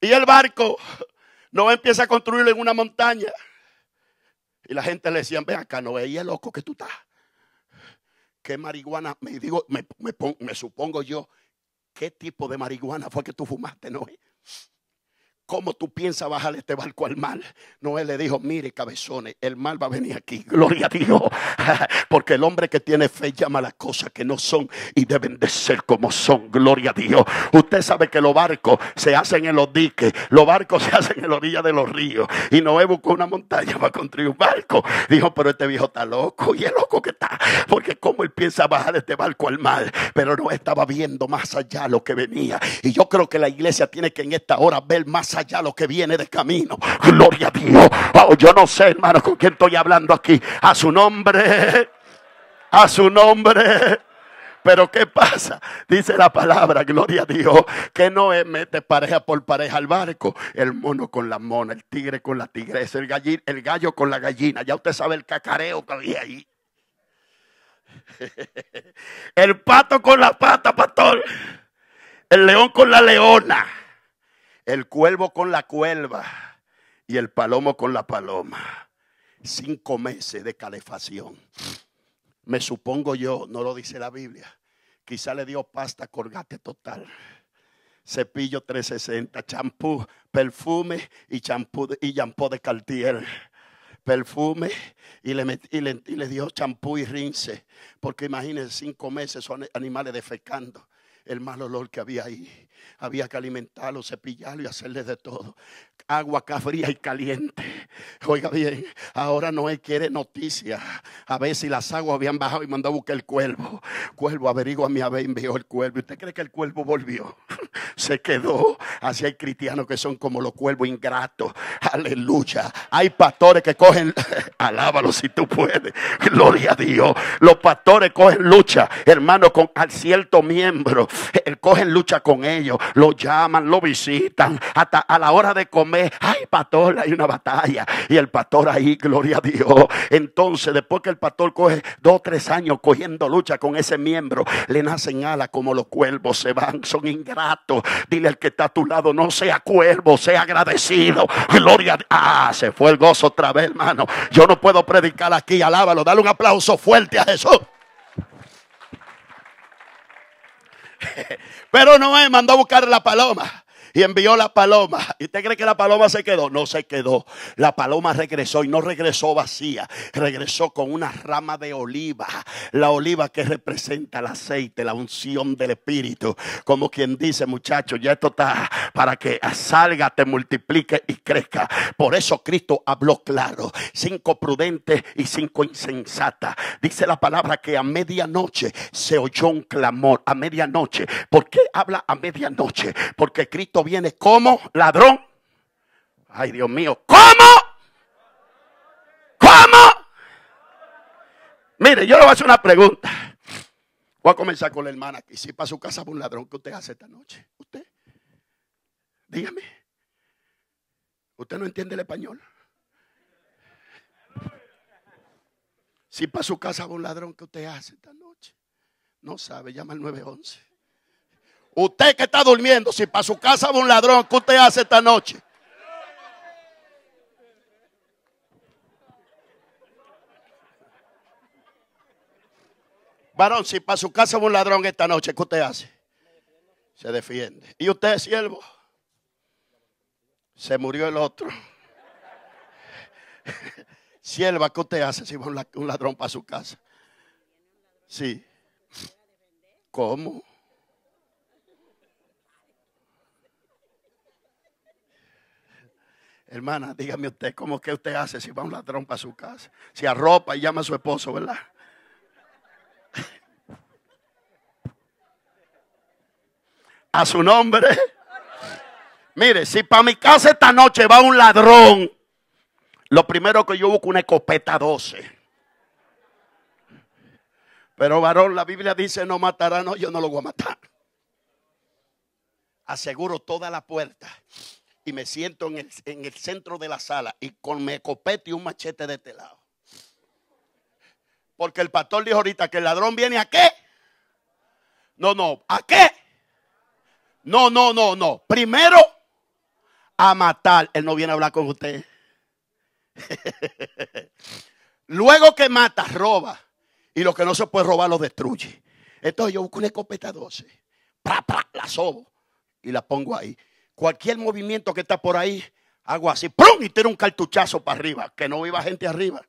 Y el barco, Noé empieza a construirlo en una montaña. Y la gente le decía, ven acá, Noé, y es loco que tú estás. ¿Qué marihuana? Me digo, me supongo yo ¿Qué tipo de marihuana fue que tú fumaste, Noé? ¿Cómo tú piensas bajar este barco al mar? Noé le dijo, mire cabezones, el mal va a venir aquí. <laughs> Gloria a Dios. <laughs> Porque el hombre que tiene fe llama las cosas que no son y deben de ser como son. Gloria a Dios. Usted sabe que los barcos se hacen en los diques. Los barcos <laughs> se hacen en la orilla de los ríos. Y Noé buscó una montaña para construir un barco. Dijo, pero este viejo está loco. Y es loco que está. Porque cómo él piensa bajar este barco al mar. Pero no estaba viendo más allá lo que venía. Y yo creo que la iglesia tiene que en esta hora ver más allá allá lo que viene de camino. Gloria a Dios. Oh, yo no sé, hermano, con quién estoy hablando aquí. A su nombre. A su nombre. Pero ¿qué pasa? Dice la palabra, gloria a Dios, que no mete pareja por pareja al barco. El mono con la mona, el tigre con la tigresa, el, gallin, el gallo con la gallina. Ya usted sabe el cacareo que había ahí. <laughs> El pato con la pata, pastor. El león con la leona el cuervo con la cuelva y el palomo con la paloma. Cinco meses de calefacción. Me supongo yo, no lo dice la Biblia. Quizá le dio pasta colgate total. Cepillo 360, champú, perfume y champú y champú de Cartier perfume y le, y le, dio champú y rince. Porque imagínense cinco meses son animales defecando el mal olor que había ahí. Había que alimentarlo, cepillarlo y hacerle de todo. Agua fría y caliente. Oiga bien, ahora no quiere noticias. A ver si las aguas habían bajado y mandó a buscar el cuervo. Cuervo, averigua a ver, envió el cuervo. ¿Usted cree que el cuervo volvió? <laughs> Se quedó. Así hay cristianos que son como los cuervos ingratos. Aleluya. Hay pastores que cogen, <laughs> alábalo si tú puedes. Gloria a Dios. Los pastores cogen lucha, hermano, con al cierto miembro. Cogen lucha con ellos lo llaman, lo visitan, hasta a la hora de comer, ay pastor, hay una batalla. Y el pastor ahí, gloria a Dios. Entonces, después que el pastor coge dos o tres años cogiendo lucha con ese miembro, le nacen alas como los cuervos se van, son ingratos. Dile al que está a tu lado, no sea cuervo, sea agradecido. Gloria a Dios. Ah, se fue el gozo otra vez, hermano. Yo no puedo predicar aquí, alábalo, dale un aplauso fuerte a Jesús. <laughs> Pero Noé mandó a buscar la paloma y envió la paloma. ¿Y usted cree que la paloma se quedó? No se quedó. La paloma regresó y no regresó vacía. Regresó con una rama de oliva. La oliva que representa el aceite, la unción del Espíritu. Como quien dice, muchachos, ya esto está para que salga, te multiplique y crezca. Por eso Cristo habló claro. Cinco prudentes y cinco insensatas. Dice la palabra que a medianoche se oyó un clamor. A medianoche. ¿Por qué habla a medianoche? Porque Cristo viene como ladrón. Ay, Dios mío, ¿cómo? ¿Cómo? Mire, yo le voy a hacer una pregunta. Voy a comenzar con la hermana aquí. Si para su casa va un ladrón, ¿qué usted hace esta noche? ¿Usted? Dígame. ¿Usted no entiende el español? Si para su casa va un ladrón, ¿qué usted hace esta noche? No sabe, llama al 911. Usted que está durmiendo, si para su casa va un ladrón, ¿qué usted hace esta noche? Varón, si para su casa va un ladrón esta noche, ¿qué usted hace? Se defiende. ¿Y usted, siervo? Se murió el otro. <laughs> Sierva, ¿qué usted hace si va un ladrón para su casa? Sí. ¿Cómo? Hermana, dígame usted, ¿cómo que usted hace si va un ladrón para su casa? Si arropa y llama a su esposo, ¿verdad? <laughs> A su nombre. Mire, si para mi casa esta noche va un ladrón, lo primero que yo busco una escopeta 12. Pero varón, la Biblia dice no matará, no, yo no lo voy a matar. Aseguro toda la puerta y me siento en el, centro de la sala y con mi escopeta y un machete de este lado. Porque el pastor dijo ahorita que el ladrón viene a qué. No, no, ¿a qué? No, no, no, no. Primero a matar. Él no viene a hablar con usted. <laughs> Luego que mata, roba. Y lo que no se puede robar lo destruye. Entonces yo busco una escopeta 12. la sobo y la pongo ahí cualquier movimiento que está por ahí, hago así, ¡prum! y tiro un cartuchazo para arriba, que no viva gente arriba.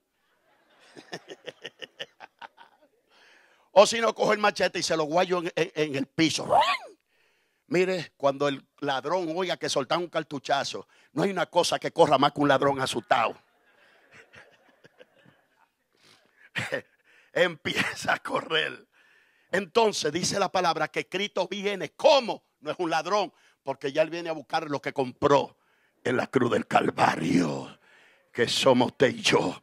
<laughs> o si no, cojo el machete y se lo guayo en, el piso. Mire, cuando el ladrón oiga que soltan un cartuchazo, no hay una cosa que corra más que un ladrón asustado. <laughs> Empieza a correr. Entonces dice la palabra que Cristo viene. ¿Cómo? No es un ladrón, porque ya Él viene a buscar lo que compró en la cruz del Calvario, que somos usted y yo.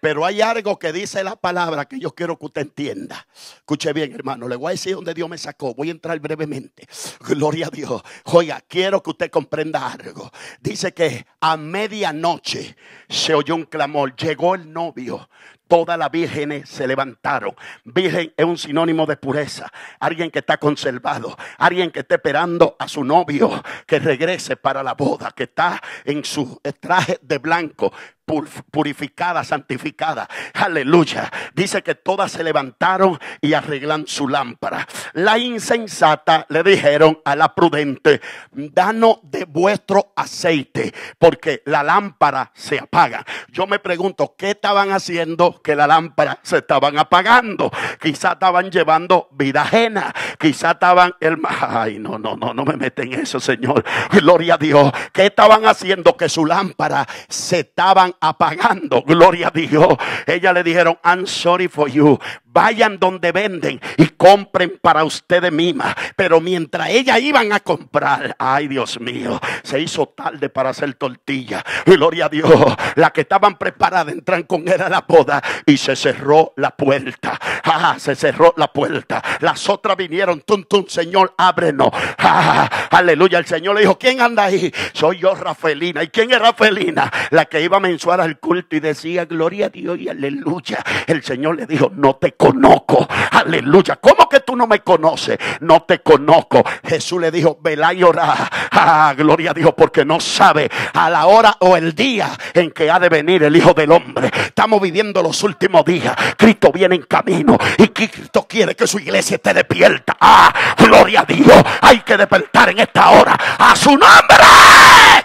Pero hay algo que dice la palabra que yo quiero que usted entienda. Escuche bien, hermano. Le voy a decir donde Dios me sacó. Voy a entrar brevemente. Gloria a Dios. Oiga, quiero que usted comprenda algo. Dice que a medianoche se oyó un clamor. Llegó el novio. Todas las vírgenes se levantaron. Virgen es un sinónimo de pureza. Alguien que está conservado. Alguien que está esperando a su novio que regrese para la boda. Que está en su traje de blanco purificada, santificada. Aleluya. Dice que todas se levantaron y arreglan su lámpara. La insensata le dijeron a la prudente, danos de vuestro aceite, porque la lámpara se apaga. Yo me pregunto, ¿qué estaban haciendo que la lámpara se estaban apagando? Quizá estaban llevando vida ajena. Quizá estaban el... Ay, no, no, no, no me meten en eso, Señor. Gloria a Dios. ¿Qué estaban haciendo que su lámpara se estaban apagando? Gloria a Dios. Ella le dijeron, I'm sorry for you. Vayan donde venden y compren para ustedes mismas. Pero mientras ellas iban a comprar, ay Dios mío, se hizo tarde para hacer tortilla. Gloria a Dios. La que estaban preparadas entran con él a la boda y se cerró la puerta. Ah, se cerró la puerta. Las otras vinieron, tum, tum, Señor, ábrenos. Ah, aleluya. El Señor le dijo, ¿quién anda ahí? Soy yo, Rafaelina. ¿Y quién es Rafaelina? La que iba a mensuar al culto y decía, gloria a Dios y aleluya. El Señor le dijo, no te conozco. Aleluya. ¿Cómo que tú no me conoces? No te conozco. Jesús le dijo, vela y orá. Ah, gloria a Dios, porque no sabe a la hora o el día en que ha de venir el Hijo del Hombre. Estamos viviendo los últimos días. Cristo viene en camino y Cristo quiere que su iglesia esté despierta. Ah, gloria a Dios. Hay que despertar en esta hora a su nombre.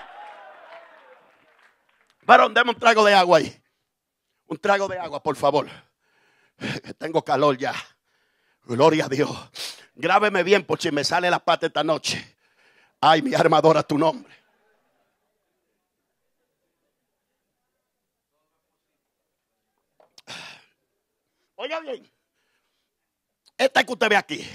Varón, dame un trago de agua ahí. Un trago de agua, por favor. Tengo calor ya. Gloria a Dios. Grábeme bien por si me sale la pata esta noche. Ay, mi armadora, tu nombre. Oiga bien. Esta que usted ve aquí.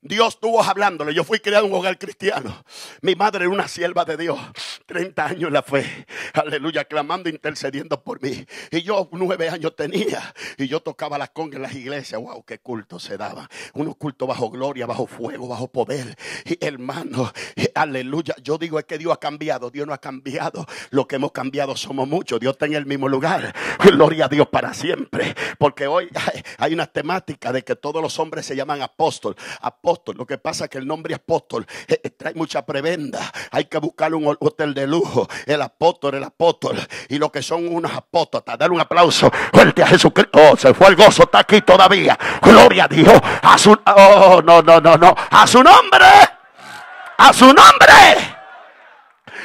Dios estuvo hablándole. Yo fui criado en un hogar cristiano. Mi madre era una sierva de Dios. 30 años la fe. Aleluya. Clamando, intercediendo por mí. Y yo nueve años tenía. Y yo tocaba las congas en las iglesias. Wow, qué culto se daba. Unos cultos bajo gloria, bajo fuego, bajo poder. Y hermano, aleluya. Yo digo es que Dios ha cambiado. Dios no ha cambiado. Lo que hemos cambiado somos muchos. Dios está en el mismo lugar. Gloria a Dios para siempre. Porque hoy hay una temática de que todos los hombres se llaman apóstol. Apóstol lo que pasa es que el nombre apóstol eh, eh, trae mucha prebenda. Hay que buscar un hotel de lujo. El apóstol, el apóstol. Y lo que son unos apóstotas. Dar un aplauso fuerte a Jesucristo. Oh, se fue el gozo, está aquí todavía. Gloria a Dios. A su. Oh, no, no, no, no. A su nombre. A su nombre.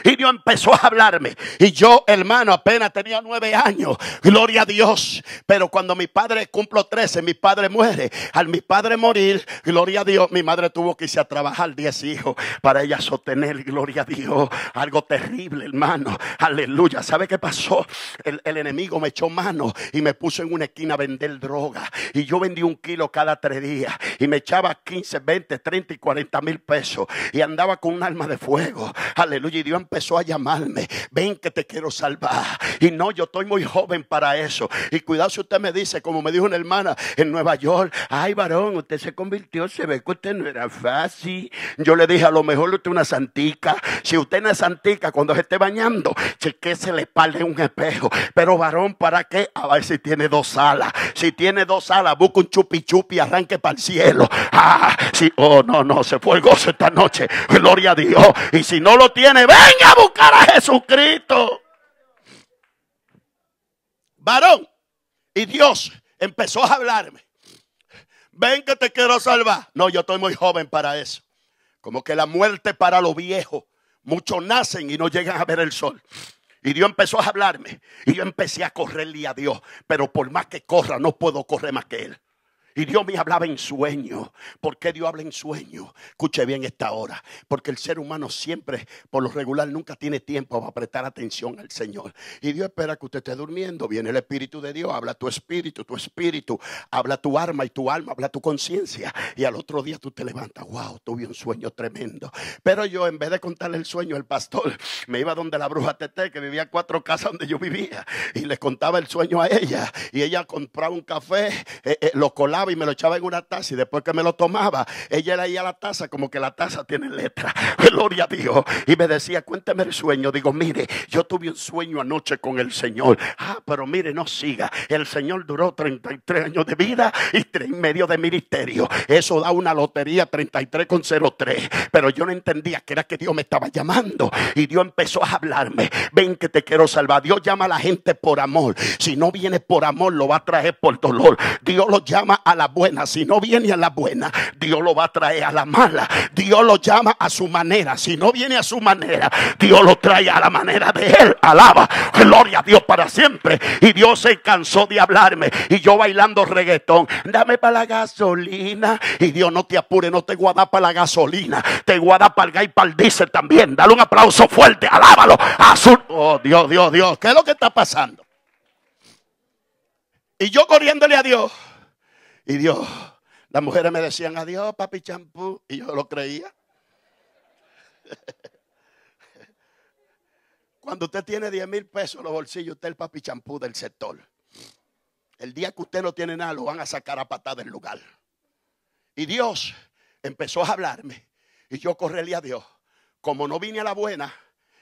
Y Dios empezó a hablarme. Y yo, hermano, apenas tenía nueve años. Gloria a Dios. Pero cuando mi padre cumplo trece, mi padre muere. Al mi padre morir, gloria a Dios, mi madre tuvo que irse a trabajar diez hijos para ella sostener, gloria a Dios. Algo terrible, hermano. Aleluya. ¿Sabe qué pasó? El, enemigo me echó mano y me puso en una esquina a vender droga. Y yo vendí un kilo cada tres días. Y me echaba 15, 20, 30 y 40 mil pesos. Y andaba con un arma de fuego. Aleluya. Y Dios empezó a llamarme, ven que te quiero salvar. Y no, yo estoy muy joven para eso. Y cuidado si usted me dice, como me dijo una hermana en Nueva York, ay varón, usted se convirtió, se ve que usted no era fácil. Yo le dije, a lo mejor usted es una santica. Si usted no es santica, cuando se esté bañando, se le espalda un espejo. Pero varón, ¿para qué? A ver si tiene dos alas. Si tiene dos alas, busca un chupi chupi arranque para el cielo. Ah, sí, oh no, no, se fue el gozo esta noche. Gloria a Dios. Y si no lo tiene, venga a buscar a Jesucristo. Varón. Y Dios empezó a hablarme. Ven que te quiero salvar. No, yo estoy muy joven para eso. Como que la muerte para los viejos. Muchos nacen y no llegan a ver el sol. Y Dios empezó a hablarme. Y yo empecé a correrle a Dios. Pero por más que corra, no puedo correr más que Él. Y Dios me hablaba en sueño. ¿Por qué Dios habla en sueño? Escuche bien esta hora. Porque el ser humano siempre, por lo regular, nunca tiene tiempo para prestar atención al Señor. Y Dios espera que usted esté durmiendo. Viene el Espíritu de Dios, habla tu espíritu, tu espíritu, habla tu alma y tu alma, habla tu conciencia. Y al otro día tú te levantas. Wow, tuve un sueño tremendo. Pero yo, en vez de contarle el sueño al pastor, <laughs> me iba donde la bruja Tete, que vivía cuatro casas donde yo vivía. Y le contaba el sueño a ella. Y ella compraba un café, eh, eh, lo colaba y me lo echaba en una taza y después que me lo tomaba, ella leía la taza como que la taza tiene letra. <laughs> Gloria a Dios. Y me decía, cuéntame el sueño. Digo, mire, yo tuve un sueño anoche con el Señor. Ah, pero mire, no siga. El Señor duró 33 años de vida y tres y medio de ministerio. Eso da una lotería 33 con 03. Pero yo no entendía que era que Dios me estaba llamando. Y Dios empezó a hablarme. Ven que te quiero salvar. Dios llama a la gente por amor. Si no viene por amor, lo va a traer por dolor. Dios lo llama a la buena. Si no viene a la buena, Dios lo va a traer a la mala. Dios lo llama a su manera. Si no viene a su manera, Dios lo trae a la manera de él. Alaba. Gloria a Dios para siempre. Y Dios se cansó de hablarme. Y yo bailando reggaetón. Dame para la gasolina. Y Dios no te apure, no te guarda para la gasolina. Te guarda para el gas y para el diésel también. Dale un aplauso fuerte. Alábalo. A su... Oh, Dios, Dios, Dios. ¿Qué es lo que está pasando? Y yo corriéndole a Dios. Y Dios, las mujeres me decían adiós, papi champú. Y yo lo creía. Cuando usted tiene 10 mil pesos en los bolsillos, usted es el papi champú del sector. El día que usted no tiene nada, lo van a sacar a patada del lugar. Y Dios empezó a hablarme. Y yo correrle a Dios. Como no vine a la buena,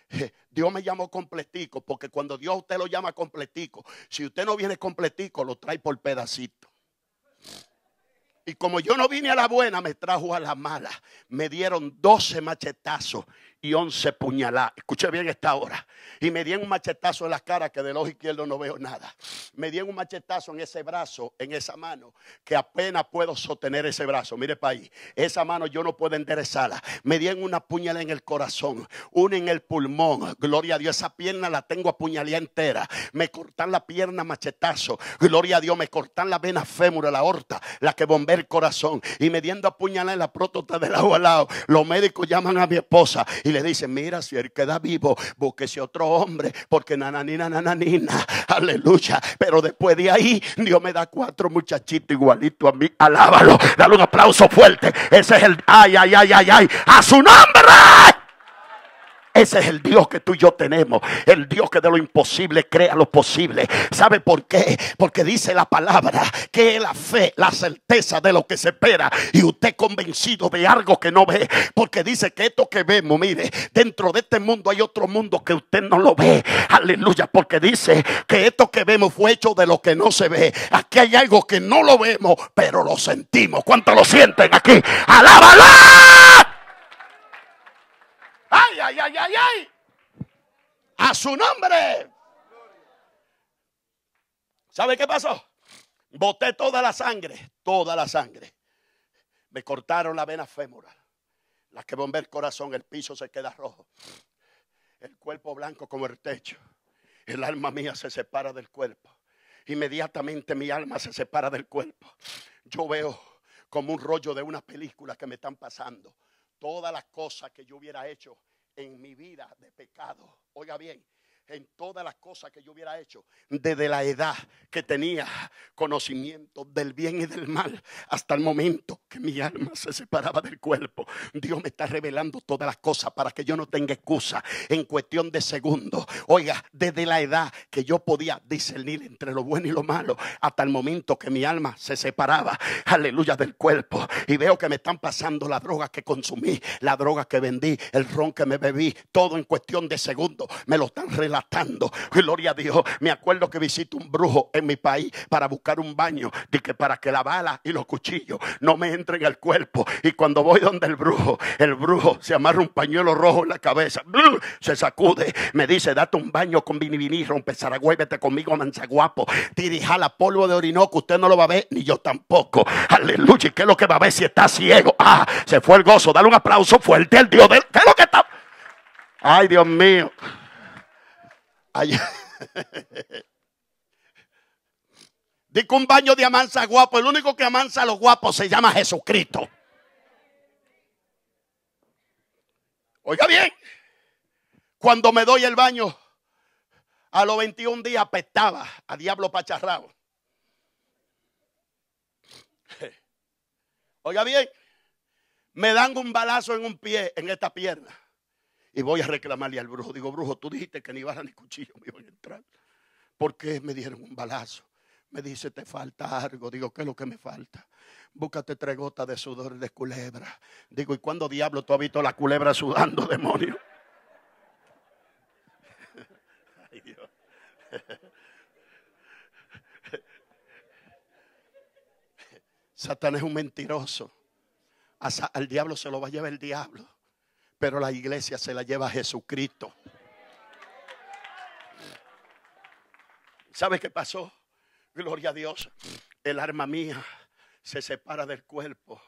<laughs> Dios me llamó completico. Porque cuando Dios usted lo llama completico, si usted no viene completico, lo trae por pedacito. Y como yo no vine a la buena, me trajo a la mala. Me dieron 12 machetazos y 11 puñaladas. Escuche bien esta hora. Y me dieron un machetazo en la cara que del ojo izquierdo no veo nada. Me dieron un machetazo en ese brazo, en esa mano, que apenas puedo sostener ese brazo. Mire para ahí. Esa mano yo no puedo enderezarla. Me dieron una puñalada en el corazón, una en el pulmón. Gloria a Dios. Esa pierna la tengo apuñalada entera. Me cortan la pierna machetazo. Gloria a Dios. Me cortan la vena fémura, la aorta, la que bombea el corazón. Y me dieron apuñalada en la próstata de lado a lado. Los médicos llaman a mi esposa y le dicen, mira, si él queda vivo, búsquese otro hombre, porque nananina, nananina, <laughs> aleluya. Pero después de ahí, Dios me da cuatro muchachitos igualitos a mí, alábalo, dale un aplauso fuerte. Ese es el, ay, ay, ay, ay, ay, a su nombre. Ese es el Dios que tú y yo tenemos. El Dios que de lo imposible crea lo posible. ¿Sabe por qué? Porque dice la palabra que es la fe, la certeza de lo que se espera. Y usted convencido de algo que no ve. Porque dice que esto que vemos, mire, dentro de este mundo hay otro mundo que usted no lo ve. Aleluya. Porque dice que esto que vemos fue hecho de lo que no se ve. Aquí hay algo que no lo vemos, pero lo sentimos. ¿Cuánto lo sienten aquí? ¡Alábalo! Ay, ay, ay, ay, ay. A su nombre. ¿Sabe qué pasó? Boté toda la sangre, toda la sangre. Me cortaron la vena fémora. La que bombea el corazón, el piso se queda rojo. El cuerpo blanco como el techo. El alma mía se separa del cuerpo. Inmediatamente mi alma se separa del cuerpo. Yo veo como un rollo de una película que me están pasando todas las cosas que yo hubiera hecho en mi vida de pecado. Oiga bien, en todas las cosas que yo hubiera hecho desde la edad que tenía conocimiento del bien y del mal hasta el momento que mi alma se separaba del cuerpo. Dios me está revelando todas las cosas para que yo no tenga excusa en cuestión de segundos. Oiga, desde la edad que yo podía discernir entre lo bueno y lo malo hasta el momento que mi alma se separaba, aleluya, del cuerpo. Y veo que me están pasando la droga que consumí, la droga que vendí, el ron que me bebí, todo en cuestión de segundos. Me lo están relatando Gloria a Dios. Me acuerdo que visito un brujo en mi país para buscar un baño. De que para que la bala y los cuchillos no me entren al cuerpo. Y cuando voy donde el brujo, el brujo se amarra un pañuelo rojo en la cabeza. Se sacude. Me dice, date un baño con viniviní, rompe Saragüey, vete conmigo Manzaguapo. la polvo de Orinoco. Usted no lo va a ver, ni yo tampoco. Aleluya. ¿Y qué es lo que va a ver si está ciego? Ah, se fue el gozo. Dale un aplauso fuerte al Dios del. ¿Qué es lo que está? Ay, Dios mío. <laughs> Dice un baño de amansa guapo. El único que amansa a los guapos se llama Jesucristo. Oiga bien, cuando me doy el baño, a los 21 días apestaba a diablo pacharrado. <laughs> Oiga bien, me dan un balazo en un pie, en esta pierna. Y voy a reclamarle al brujo. Digo, brujo, tú dijiste que ni balas ni cuchillo me iban a entrar. ¿Por qué me dieron un balazo? Me dice, te falta algo. Digo, ¿qué es lo que me falta? Búscate tres gotas de sudor de culebra. Digo, ¿y cuándo diablo tú has visto la culebra sudando, demonio? <laughs> Ay, Dios. <laughs> Satán es un mentiroso. al diablo se lo va a llevar el diablo. Pero la iglesia se la lleva a Jesucristo. ¿Sabe qué pasó? Gloria a Dios. El arma mía se separa del cuerpo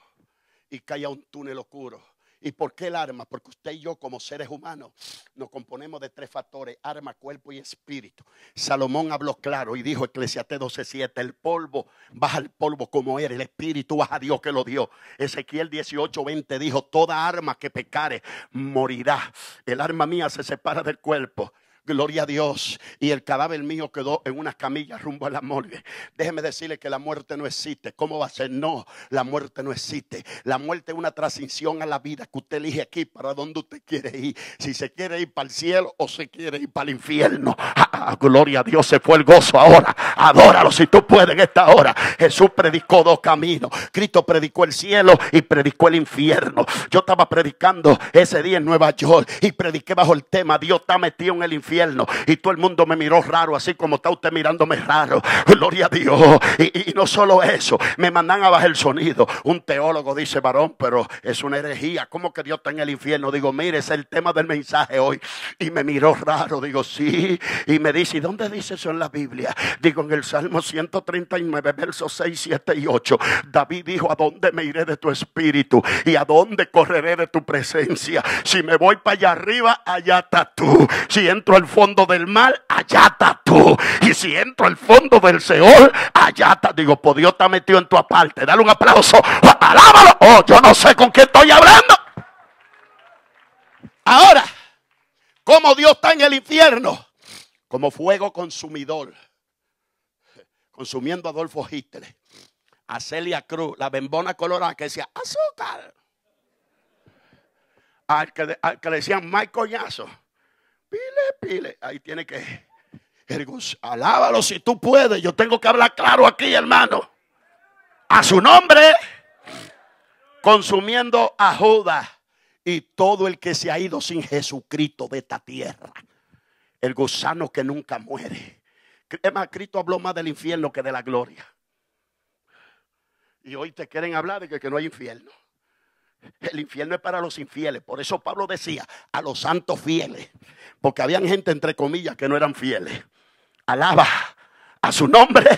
y cae a un túnel oscuro. ¿Y por qué el arma? Porque usted y yo como seres humanos nos componemos de tres factores, arma, cuerpo y espíritu. Salomón habló claro y dijo Eclesiastes 12:7, el polvo baja al polvo como era, el espíritu baja a Dios que lo dio. Ezequiel 18:20 dijo, toda arma que pecare morirá. El arma mía se separa del cuerpo Gloria a Dios. Y el cadáver mío quedó en una camilla rumbo a la morgue. Déjeme decirle que la muerte no existe. ¿Cómo va a ser? No, la muerte no existe. La muerte es una transición a la vida que usted elige aquí para donde usted quiere ir. Si se quiere ir para el cielo o se quiere ir para el infierno. Ah, gloria a Dios, se fue el gozo ahora. Adóralo si tú puedes en esta hora. Jesús predicó dos caminos. Cristo predicó el cielo y predicó el infierno. Yo estaba predicando ese día en Nueva York y prediqué bajo el tema Dios está metido en el infierno y todo el mundo me miró raro, así como está usted mirándome raro. <laughs> Gloria a Dios. Y, no solo eso, me mandan a bajar el sonido. Un teólogo dice, varón, pero es una herejía. ¿Cómo que Dios está en el infierno? Digo, mire, es el tema del mensaje hoy. Y me miró raro. Digo, sí. Y me dice, ¿y dónde dice eso en la Biblia? Digo, en el Salmo 139, versos 6, 7 y 8. David dijo, ¿a dónde me iré de tu espíritu? ¿Y a dónde correré de tu presencia? Si me voy para allá arriba, allá está tú. Si entro al fondo del mal, allá está tú. Y si entro al fondo del Seol, allá está. Digo, pues Dios está metido en tu aparte. Dale un aplauso. Alábalo. Oh, yo no sé con quién estoy hablando. Ahora, como Dios está en el infierno, como fuego consumidor, consumiendo a Adolfo Hitler, a Celia Cruz, la bembona colorada que decía azúcar. Al que, al que le decían Mike Coñazo Pile, pile. Ahí tiene que. Alábalo si tú puedes. Yo tengo que hablar claro aquí, hermano. A su nombre. Consumiendo a Judas y todo el que se ha ido sin Jesucristo de esta tierra. El gusano que nunca muere. Es más, Cristo habló más del infierno que de la gloria. Y hoy te quieren hablar de que, que no hay infierno. El infierno es para los infieles. Por eso Pablo decía a los santos fieles. Porque habían gente, entre comillas, que no eran fieles. Alaba a su nombre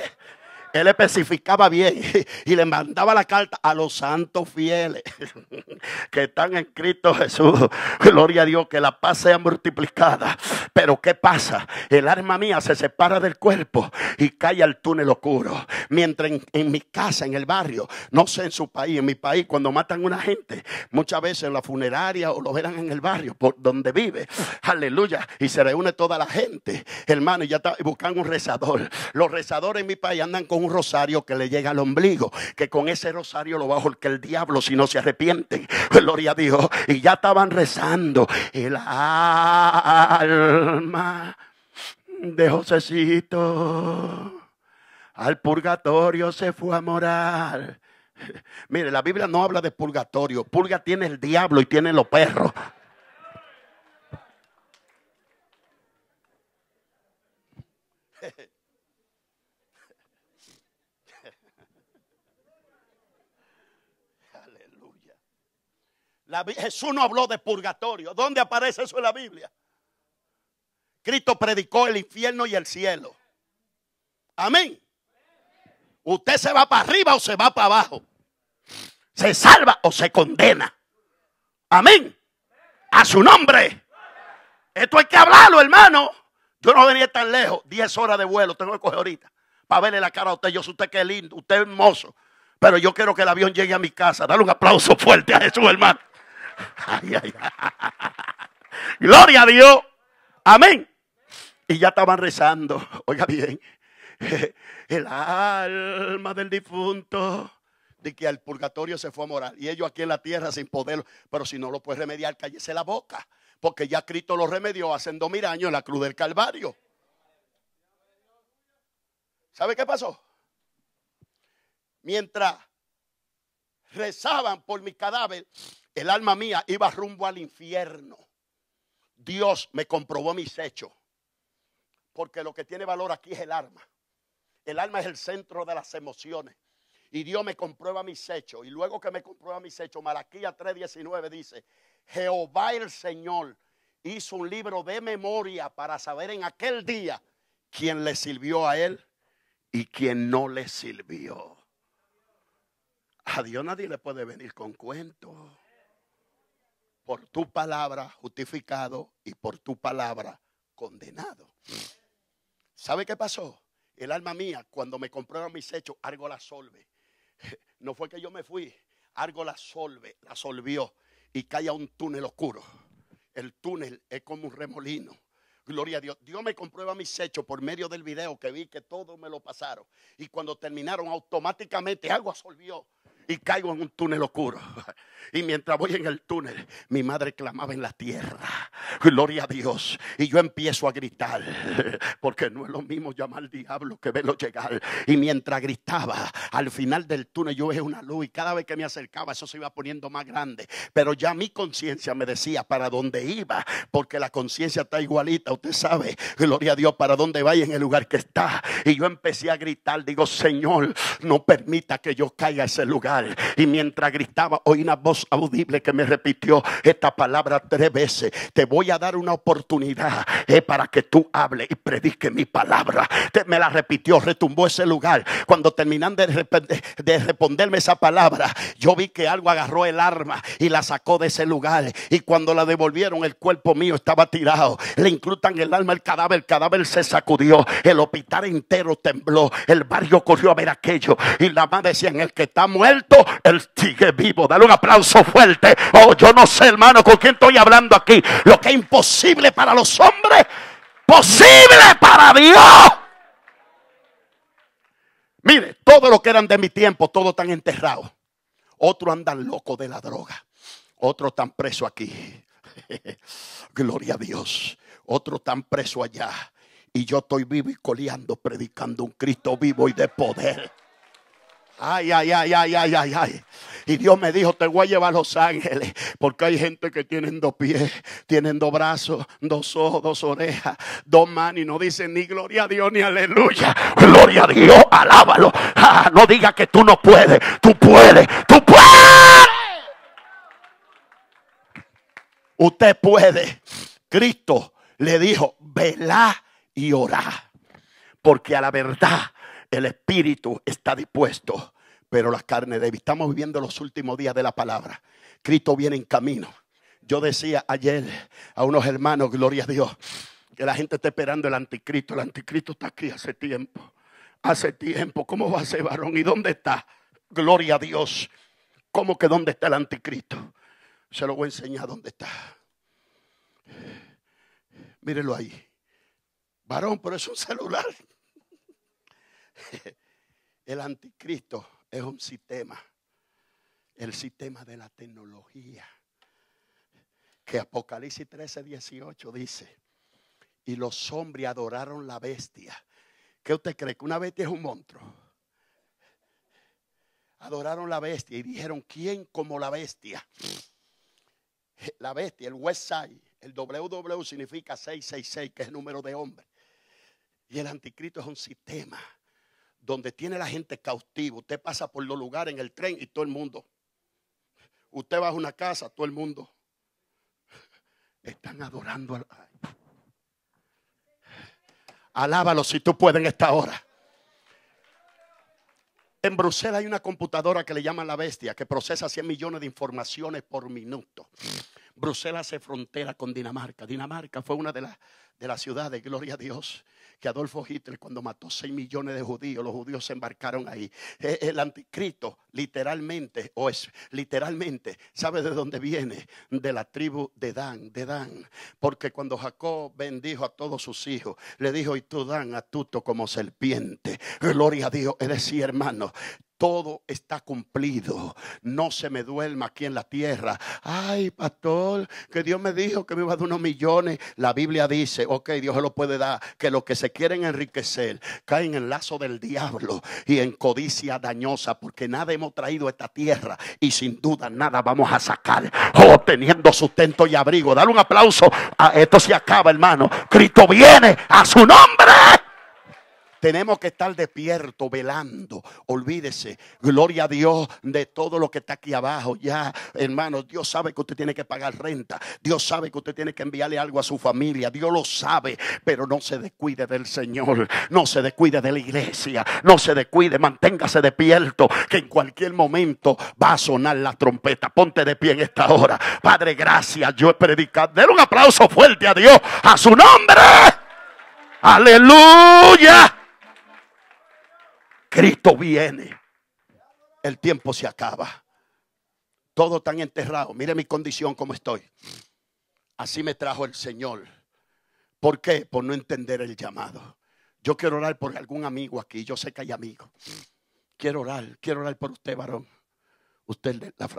él especificaba bien y le mandaba la carta a los santos fieles <laughs> que están en Cristo Jesús. Gloria a Dios, que la paz sea multiplicada. Pero ¿qué pasa? El alma mía se separa del cuerpo y cae al túnel oscuro. Mientras en, mi casa, en el barrio, no sé en su país, en mi país, cuando matan a una gente, muchas veces en la funeraria o lo verán en el barrio por donde vive. Aleluya. Y se reúne toda la gente, hermano, y ya está, buscan un rezador. Los rezadores en mi país andan con un rosario que le llega al ombligo, que con ese rosario lo bajo que el diablo si no se arrepiente. Gloria a Dios. Y ya estaban rezando el alma de Josecito. Al purgatorio se fue a morar. Mire, la Biblia no habla de purgatorio. Purga tiene el diablo y tiene los perros. Jesús no habló de purgatorio. ¿Dónde aparece eso en la Biblia? Cristo predicó el infierno y el cielo. Amén. Usted se va para arriba o se va para abajo. Se salva o se condena. Amén. A su nombre. Esto hay que hablarlo, hermano. Yo no venía tan lejos. Diez horas de vuelo tengo que coger ahorita. Para verle la cara a usted. Yo sé usted que lindo. Usted es hermoso. Pero yo quiero que el avión llegue a mi casa. Dale un aplauso fuerte a Jesús, hermano. Gloria a Dios. Amén. Y ya estaban rezando. Oiga bien. <laughs> El alma del difunto. De que al purgatorio se fue a morar. Y ellos aquí en la tierra sin poder. Pero si no lo puede remediar, cállese la boca. Porque ya Cristo lo remedió hace mil años en la cruz del Calvario. ¿Sabe qué pasó? mientras rezaban por mi cadáver, el alma mía iba rumbo al infierno. Dios me comprobó mis hechos. Porque lo que tiene valor aquí es el alma. El alma es el centro de las emociones. Y Dios me comprueba mis hechos. Y luego que me comprueba mis hechos, Malaquía 3:19 dice, Jehová el Señor hizo un libro de memoria para saber en aquel día quién le sirvió a él y quién no le sirvió. A Dios nadie le puede venir con cuentos. Por tu palabra justificado y por tu palabra condenado. ¿Sabe qué pasó? El alma mía, cuando me comprueba mis hechos, algo la solve. <laughs> No fue que yo me fui, algo la solve, la solvió y cae un túnel oscuro. El túnel es como un remolino. Gloria a Dios. Dios me comprueba mis hechos por medio del video que vi que todos me lo pasaron. Y cuando terminaron, automáticamente algo asolvió y caigo en un túnel oscuro. Y mientras voy en el túnel, mi madre clamaba en la tierra, gloria a Dios. Y yo empiezo a gritar, porque no es lo mismo llamar al diablo que verlo llegar. Y mientras gritaba, al final del túnel yo veía una luz y cada vez que me acercaba eso se iba poniendo más grande. Pero ya mi conciencia me decía para dónde iba, porque la conciencia está igualita, usted sabe, gloria a Dios, para dónde vaya en el lugar que está. Y yo empecé a gritar, digo, Señor, no permita que yo caiga a ese lugar y mientras gritaba, oí una voz audible que me repitió esta palabra tres veces. Te voy a dar una oportunidad eh, para que tú hables y predique mi palabra. me la repitió, retumbó ese lugar. Cuando terminan de, de responderme esa palabra, yo vi que algo agarró el arma y la sacó de ese lugar. Y cuando la devolvieron, el cuerpo mío estaba tirado. Le inclutan el alma, el cadáver, el cadáver se sacudió. El hospital entero tembló. El barrio corrió a ver aquello. Y la madre decía, el que está muerto él sigue vivo. Dale un aplauso fuerte. Oh, yo no sé, hermano, con quién estoy hablando aquí. Lo que es imposible para los hombres, posible para Dios. Mire, todo lo que eran de mi tiempo, todos están enterrados. Otros andan locos de la droga. Otros están presos aquí. <laughs> Gloria a Dios. Otros están presos allá. Y yo estoy vivo y coleando, predicando un Cristo vivo y de poder. Ay, ay, ay, ay, ay, ay, ay. Y Dios me dijo, te voy a llevar los ángeles. Porque hay gente que tienen dos pies, tienen dos brazos, dos ojos, dos orejas, dos manos y no dicen ni gloria a Dios ni aleluya. Gloria a Dios, alábalo. Ah, no diga que tú no puedes. Tú puedes, tú puedes. Usted puede. Cristo le dijo, velá y orá. Porque a la verdad el espíritu está dispuesto, pero la carne débil. Estamos viviendo los últimos días de la palabra. Cristo viene en camino. Yo decía ayer a unos hermanos, gloria a Dios, que la gente está esperando el anticristo. El anticristo está aquí hace tiempo. Hace tiempo. ¿Cómo va a ser varón? ¿Y dónde está? Gloria a Dios. ¿Cómo que dónde está el anticristo? Se lo voy a enseñar dónde está. Mírelo ahí. Varón, pero es un celular. <laughs> El anticristo es un sistema, el sistema de la tecnología. Que Apocalipsis 13, 18 dice, y los hombres adoraron la bestia. ¿Qué usted cree? ¿Que una bestia es un monstruo? Adoraron la bestia y dijeron, ¿quién como la bestia? <laughs> La bestia, el West Side, el WW significa 666, que es el número de hombre. Y el anticristo es un sistema donde tiene la gente cautivo. Usted pasa por los lugares en el tren y todo el mundo. Usted va a una casa, todo el mundo. Están adorando. Al... Alábalo si tú puedes en esta hora. En Bruselas hay una computadora que le llaman la bestia, que procesa 100 millones de informaciones por minuto. Bruselas hace frontera con Dinamarca. Dinamarca fue una de, las de las ciudades, gloria a Dios, que Adolfo Hitler cuando mató 6 millones de judíos, los judíos se embarcaron ahí. Eh, el anticristo literalmente, o es literalmente, ¿sabe de dónde viene? De la tribu de Dan, de Dan. Porque cuando Jacob bendijo a todos sus hijos, le dijo, y tú Dan, atuto como serpiente. Gloria a Dios. Es decir, hermano, todo está cumplido. No se me duerma aquí en la tierra. Ay, pastor, que Dios me dijo que me iba a dar unos millones. La Biblia dice, ok, Dios se lo puede dar, que los que se quieren enriquecer caen en lazo del diablo y en codicia dañosa, porque nada hemos traído a esta tierra y sin duda nada vamos a sacar. Oh, teniendo sustento y abrigo. Dale un aplauso. A esto se acaba, hermano. Cristo viene a su nombre. Tenemos que estar despiertos, velando. Olvídese, gloria a Dios de todo lo que está aquí abajo. Ya, hermano, Dios sabe que usted tiene que pagar renta. Dios sabe que usted tiene que enviarle algo a su familia. Dios lo sabe, pero no se descuide del Señor. No se descuide de la iglesia. No se descuide, manténgase despierto, que en cualquier momento va a sonar la trompeta. Ponte de pie en esta hora. Padre, gracias. Yo he predicado. Den un aplauso fuerte a Dios, a su nombre. Aleluya. Cristo viene. El tiempo se acaba. Todo tan enterrado. Mire mi condición como estoy. Así me trajo el Señor. ¿Por qué? Por no entender el llamado. Yo quiero orar por algún amigo aquí. Yo sé que hay amigos. Quiero orar. Quiero orar por usted, varón. Usted, la